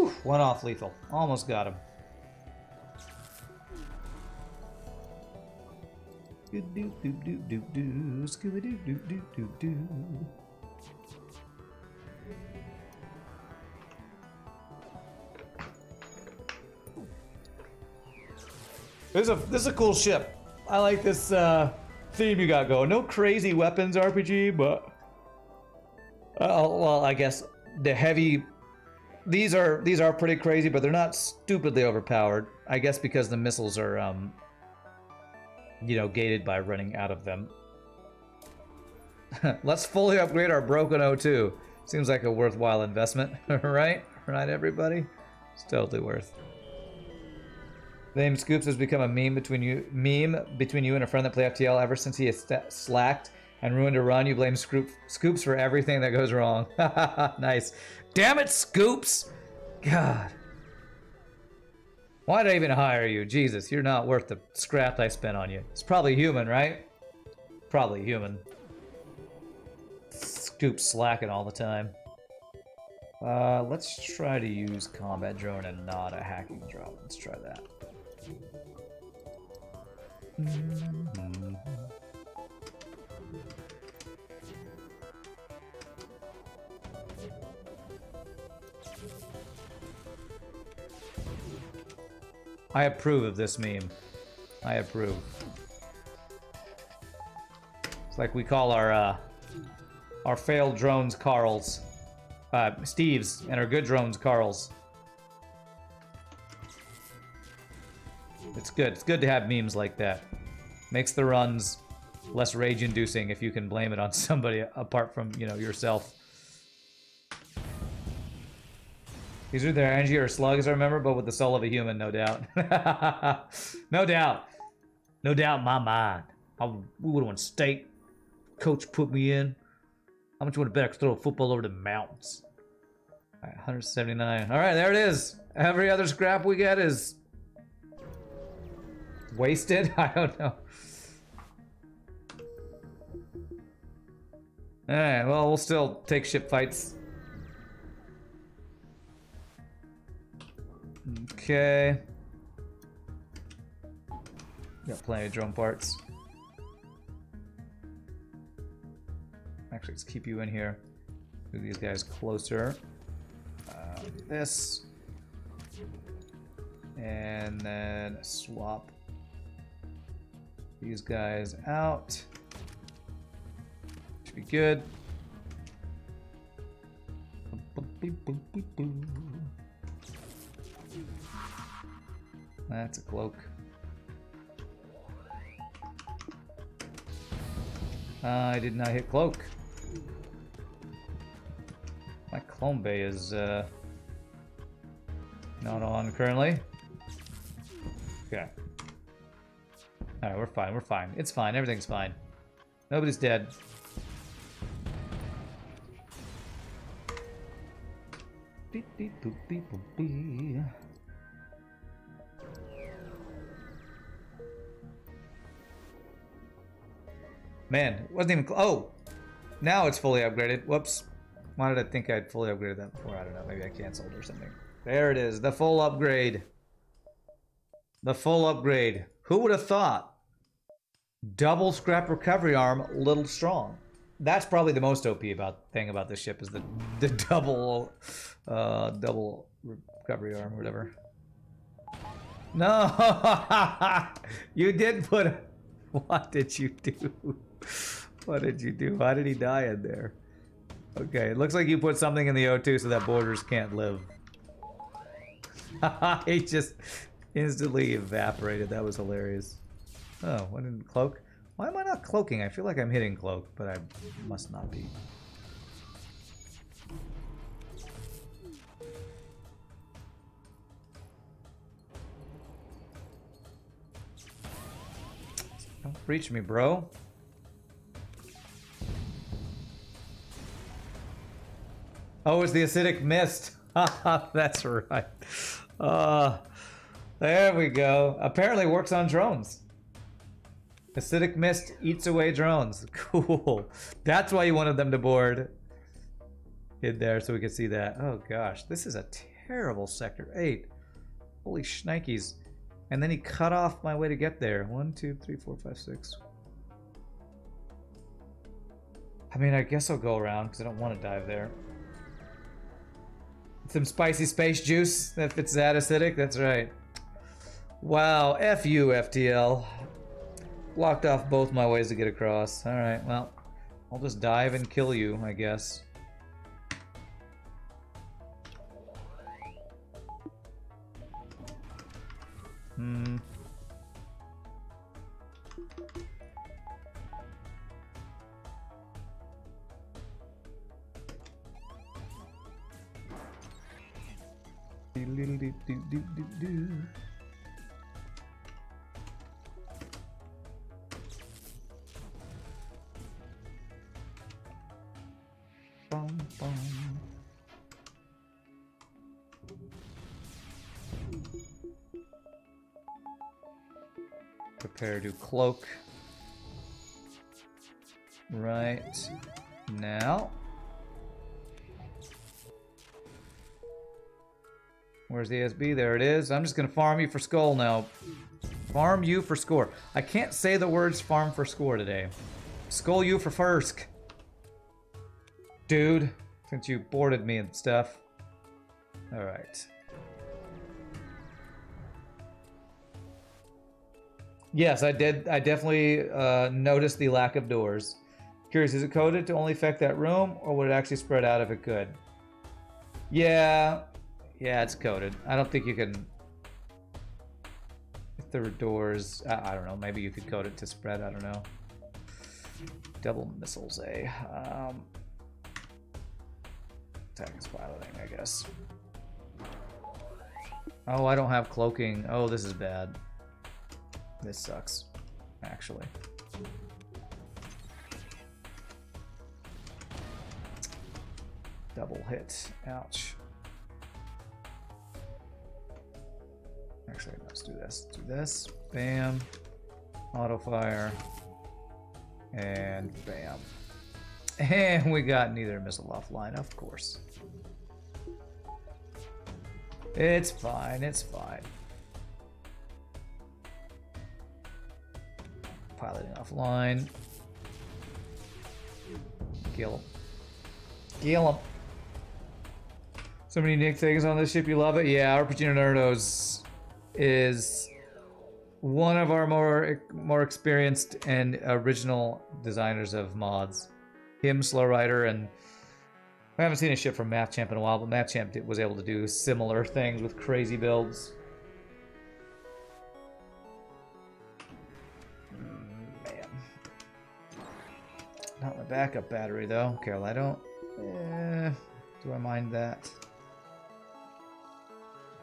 Whew, one off lethal. Almost got him. Scooby doo. This is a this is a cool ship. I like this uh, theme you got going. No crazy weapons RPG, but uh, well, I guess the heavy. These are these are pretty crazy, but they're not stupidly overpowered. I guess because the missiles are, um, you know, gated by running out of them. *laughs* Let's fully upgrade our broken O2. Seems like a worthwhile investment, *laughs* right? Right, everybody? It's totally worth. Name Scoops has become a meme between you, meme between you and a friend that play FTL ever since he slacked and ruined a run. You blame Scoop, Scoops for everything that goes wrong. *laughs* nice. Damn it, Scoops! God. Why did I even hire you? Jesus, you're not worth the scrap I spent on you. It's probably human, right? Probably human. Scoops slacking all the time. Uh, let's try to use combat drone and not a hacking drone. Let's try that. Mhm. I approve of this meme. I approve. It's like we call our uh, our failed drones Carls, uh, Steves, and our good drones Carls. It's good. It's good to have memes like that. Makes the runs less rage-inducing if you can blame it on *laughs* somebody apart from you know yourself. These are their energy or slugs, I remember, but with the soul of a human, no doubt. *laughs* no doubt. No doubt in my mind. I would have won state. Coach put me in. How much would have bet throw a football over the mountains? All right, 179. All right, there it is. Every other scrap we get is wasted. *laughs* I don't know. All right, well, we'll still take ship fights. Okay. Got plenty of drone parts. Actually, let's keep you in here. Move these guys closer. Uh, this. And then swap these guys out. Should be good. That's a cloak. I did not hit cloak. My clone bay is uh, not on currently. Okay. Alright, we're fine, we're fine. It's fine, everything's fine. Nobody's dead. Man, it wasn't even. Oh, now it's fully upgraded. Whoops. Why did I think I'd fully upgraded that before? I don't know. Maybe I canceled or something. There it is. The full upgrade. The full upgrade. Who would have thought? Double scrap recovery arm, little strong. that's probably the most OP about thing about this ship is the the *laughs* double uh double recovery arm whatever. No, *laughs* you did put. *laughs* What did you do? *laughs* What did you do? Why did he die in there? Okay, it looks like you put something in the O2 so that boarders can't live. *laughs* he just instantly evaporated. That was hilarious. Oh, what didn't cloak? Why am I not cloaking? I feel like I'm hitting cloak, but I must not be. Don't reach me, bro. Oh, it's the acidic mist. *laughs* That's right. Uh, there we go. Apparently works on drones. Acidic mist eats away drones. *laughs* Cool. That's why you wanted them to board. In there so we could see that. Oh gosh, this is a terrible sector. Eight. Holy shnikes. And then he cut off my way to get there. One, two, three, four, five, six. I mean, I guess I'll go around because I don't want to dive there. Some spicy space juice if it's that acidic. That's right. Wow, F you, FTL. Blocked off both my ways to get across. Alright, well, I'll just dive and kill you, I guess. Hmm. Prepare to cloak. Right now. Where's the SB? There it is. I'm just gonna farm you for skull now. Farm you for score. I can't say the words farm for score today. Skull you for first. Dude, since you boarded me and stuff. Alright. Yes, I did. I definitely uh, noticed the lack of doors. Curious, is it coded to only affect that room, or would it actually spread out if it could? Yeah, yeah, it's coded. I don't think you can. If there were doors, I, I don't know. Maybe you could code it to spread. I don't know. Double missiles, eh? Um, attack is piloting, I guess. Oh, I don't have cloaking. Oh, this is bad. This sucks, actually. Double hit. Ouch. Actually, let's do this. Do this. Bam. Auto fire. And bam. *laughs* And we got neither missile offline, of course. It's fine, it's fine. Piloting offline. Kill him. Kill him. So many things on this ship, you love it? Yeah, RPG Nerdos is one of our more more experienced and original designers of mods. Him, Slow Rider, and I haven't seen a ship from MathChamp in a while, but MathChamp was able to do similar things with crazy builds. Man. Not my backup battery, though. Carol, I don't... Eh, do I mind that?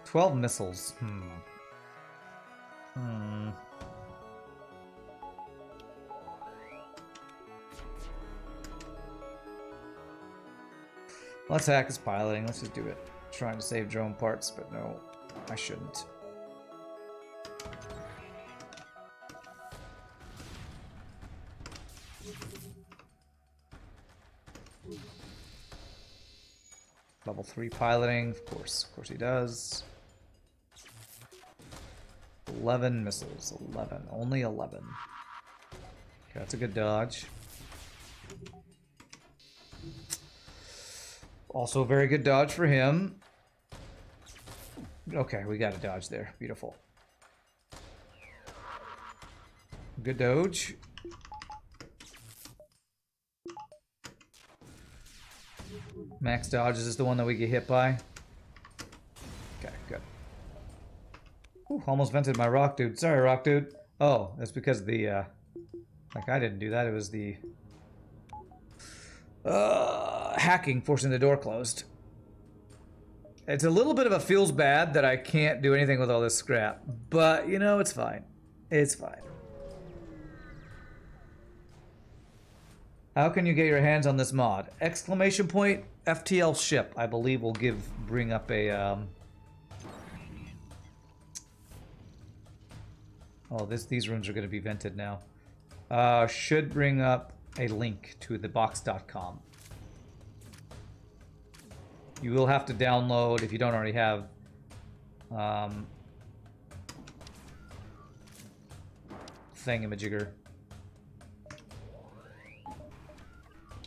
12 missiles. Hmm. Hmm. Let's hack his piloting. Let's just do it. Trying to save drone parts, but no, I shouldn't. Level 3 piloting, of course, of course he does. 11 missiles, 11, only 11. Okay, that's a good dodge. Also, a very good dodge for him. Okay, we got a dodge there. Beautiful. Good dodge. Max dodges is the one that we get hit by. Okay, good. Ooh, almost vented my rock dude. Sorry, rock dude. Oh, that's because the, uh... Like, I didn't do that. It was the... Uh, hacking forcing the door closed. It's a little bit of a feels bad that I can't do anything with all this scrap. But, you know, it's fine. It's fine. How can you get your hands on this mod? Exclamation point FTL ship, I believe, will give bring up a um, Oh, this these rooms are going to be vented now. Uh, should bring up a link to the box.com. You will have to download if you don't already have um, thingamajigger.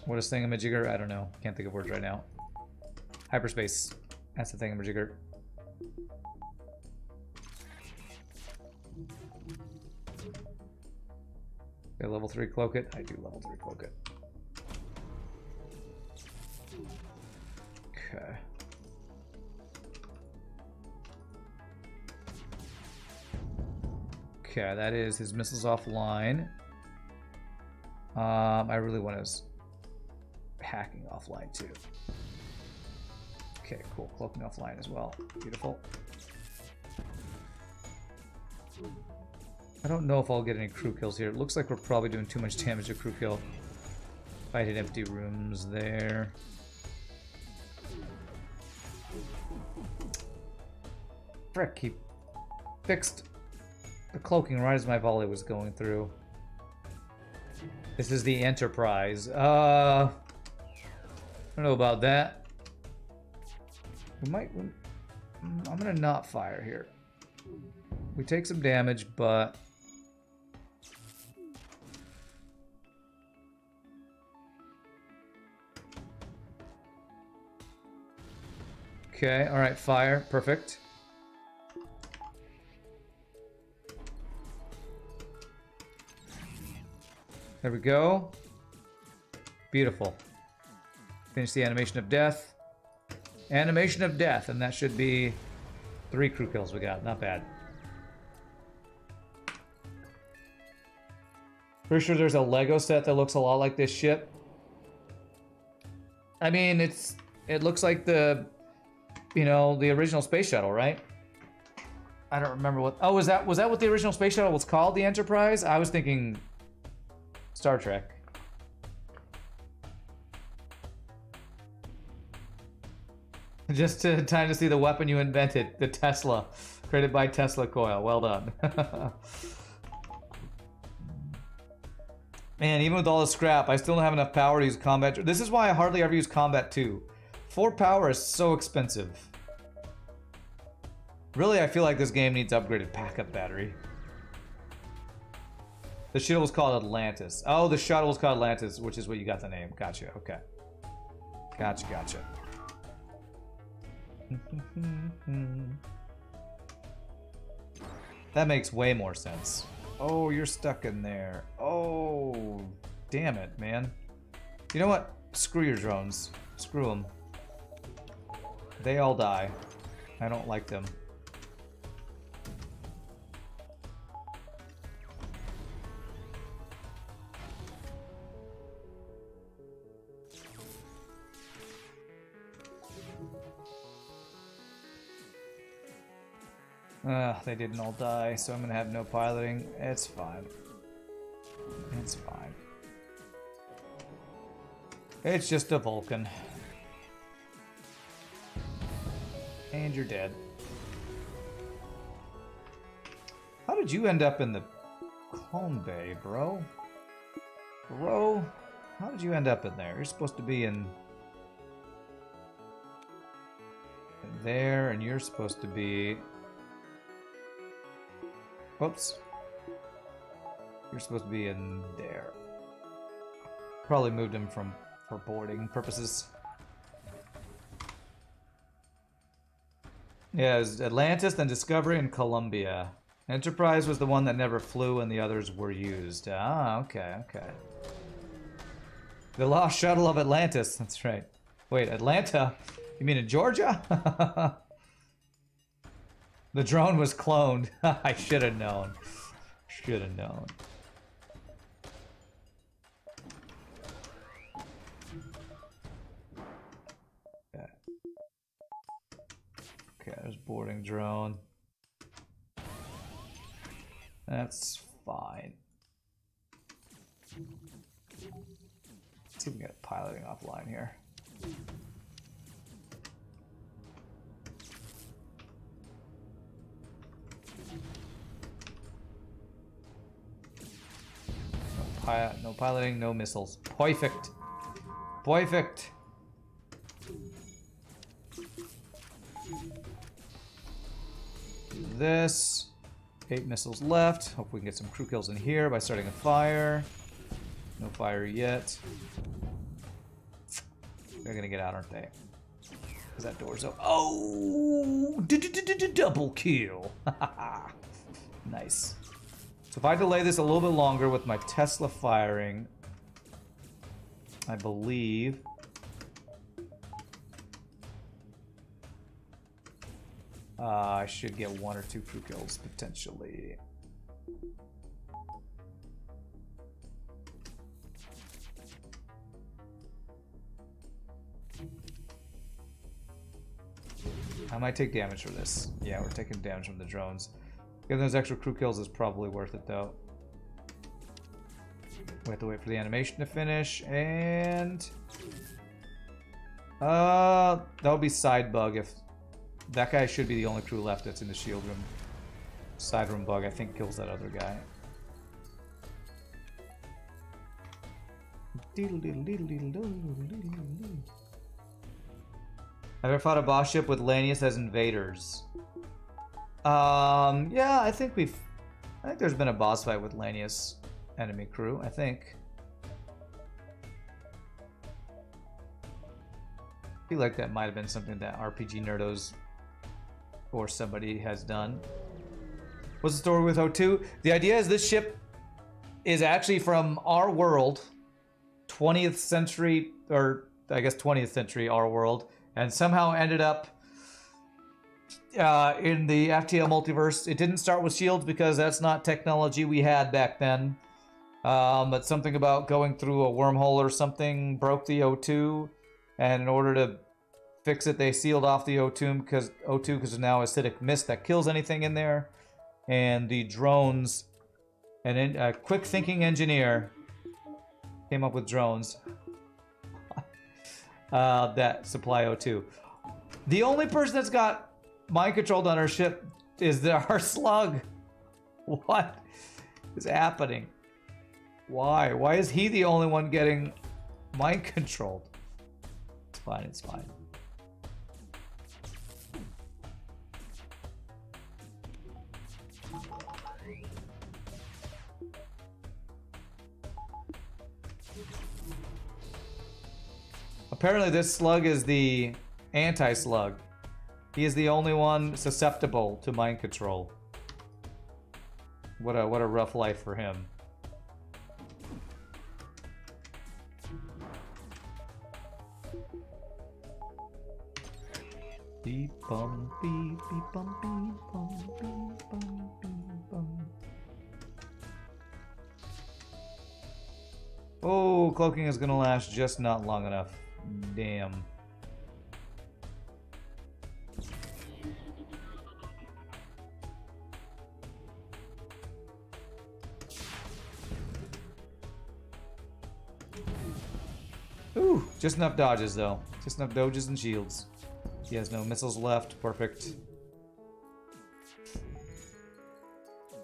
What is thingamajigger? I don't know. Can't think of words right now. Hyperspace. That's the thingamajigger. Okay, level 3 cloak it. I do level 3 cloak it. Okay. Okay, that is his missiles offline. Um, I really want his hacking offline too. Okay, cool. Cloaking offline as well. Beautiful. I don't know if I'll get any crew kills here. It looks like we're probably doing too much damage to crew kill. If I hit empty rooms there. Frick, he fixed the cloaking right as my volley was going through. This is the Enterprise. Uh, I don't know about that. We might... I'm gonna not fire here. We take some damage, but... Okay, alright, fire. Perfect. There we go. Beautiful. Finish the animation of death. Animation of death, and that should be three crew kills we got. Not bad. Pretty sure there's a Lego set that looks a lot like this ship. I mean, it's it looks like the you know, the original space shuttle, right? I don't remember what. Oh, was that was that what the original space shuttle was called? The Enterprise? I was thinking Star Trek. *laughs* Just to, time to see the weapon you invented, the Tesla, created by Tesla Coil. Well done. *laughs* Man, even with all the scrap, I still don't have enough power to use combat. This is why I hardly ever use combat 2. 4 power is so expensive. Really, I feel like this game needs upgraded backup battery. The shuttle was called Atlantis. Oh, the shuttle was called Atlantis, which is what you got the name. Gotcha, okay. Gotcha, gotcha. *laughs* that makes way more sense. Oh, you're stuck in there. Oh, damn it, man. You know what? Screw your drones. Screw them. They all die. I don't like them. Uh, they didn't all die, so I'm gonna have no piloting. It's fine. It's fine. It's just a Vulcan. And you're dead. How did you end up in the clone bay, bro? Bro, how did you end up in there? You're supposed to be in there, and you're supposed to be Whoops. You're supposed to be in there. Probably moved him from for boarding purposes. Yeah, Atlantis, then Discovery, and Columbia. Enterprise was the one that never flew, and the others were used. Ah, okay, okay. The lost shuttle of Atlantis. That's right. Wait, Atlanta? You mean in Georgia? *laughs* the drone was cloned. *laughs* I should have known. Should have known. Okay, there's boarding drone. That's fine. Let's see if we get piloting offline here. No, pi no piloting, no missiles. Perfect. Perfect. This. Eight missiles left. Hope we can get some crew kills in here by starting a fire. No fire yet. They're gonna get out, aren't they? Because that door's open. Oh! Double kill! *laughs* nice. So if I delay this a little bit longer with my Tesla firing, I believe... Uh, I should get one or two crew kills, potentially. I might take damage for this. Yeah, we're taking damage from the drones. Getting those extra crew kills is probably worth it, though. We have to wait for the animation to finish, and... Uh, that would be side bug if... That guy should be the only crew left that's in the shield room. Side room bug, I think, kills that other guy. Have you ever fought a boss ship with Lanius as invaders? Um, yeah, I think we've... I think there's been a boss fight with Lanius enemy crew, I think. I feel like that might have been something that RPG Nerdos or somebody has done. What's the story with O2? The idea is this ship is actually from our world, 20th century, or I guess 20th century, our world, and somehow ended up uh, in the FTL multiverse. It didn't start with shields because that's not technology we had back then. Um, but something about going through a wormhole or something broke the O2, and in order to fix it, they sealed off the O2 because O2 because now acidic mist that kills anything in there, and the drones. And a quick thinking engineer came up with drones *laughs* uh, that supply O2. The only person that's got mind controlled on our ship is the, *laughs* our slug. What is happening? Why? Why is he the only one getting mind controlled? It's fine, it's fine. Apparently this slug is the anti-slug. He is the only one susceptible to mind control. What a what a rough life for him. Beep bum beep beep bum beep bum beep bum beep bum. Oh, cloaking is gonna last just not long enough. Damn. Ooh, just enough dodges though. Just enough dodges and shields. He has no missiles left. Perfect.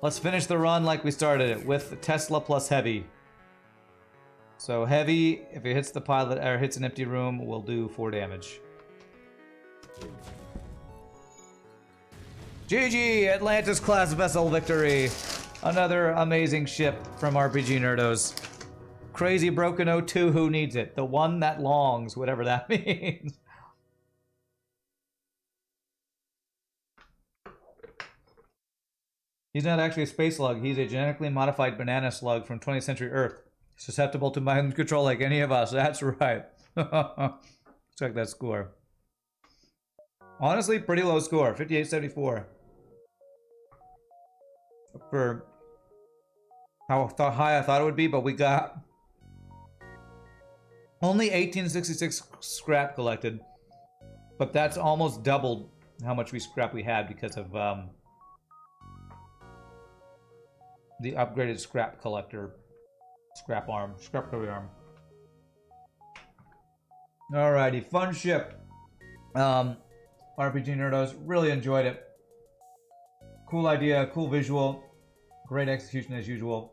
Let's finish the run like we started it with Tesla plus Heavy. So Heavy, if it hits the pilot or hits an empty room, will do 4 damage. GG! Atlantis class vessel victory! Another amazing ship from RPG Nerdos. Crazy Broken O2, who needs it? The one that longs, whatever that *laughs* means. He's not actually a space slug. He's a genetically modified banana slug from 20th century Earth. Susceptible to mind control like any of us. *laughs* That's right. *laughs* Check that score. Honestly, pretty low score. 5874. For how high I thought it would be, but we got only 1866 scrap collected. But that's almost doubled how much we scrap we had because of um, the upgraded scrap collector, scrap arm, scrap recovery arm. Alrighty, fun ship. Um, RPG Nerdos really enjoyed it. Cool idea, cool visual, great execution as usual.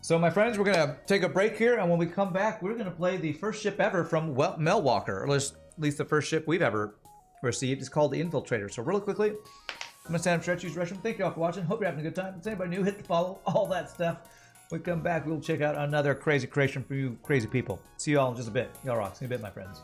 So, my friends, we're gonna take a break here, and when we come back, we're gonna play the first ship ever from well, Melwalker, or at least, at least the first ship we've ever received. It's called the Infiltrator. So, really quickly, I'm gonna stand up, stretch, use restroom. Thank you all for watching. Hope you're having a good time. If anybody new, hit the follow, all that stuff. We come back, we'll check out another crazy creation for you crazy people. See you all in just a bit. Y'all rock. See you in a bit, my friends.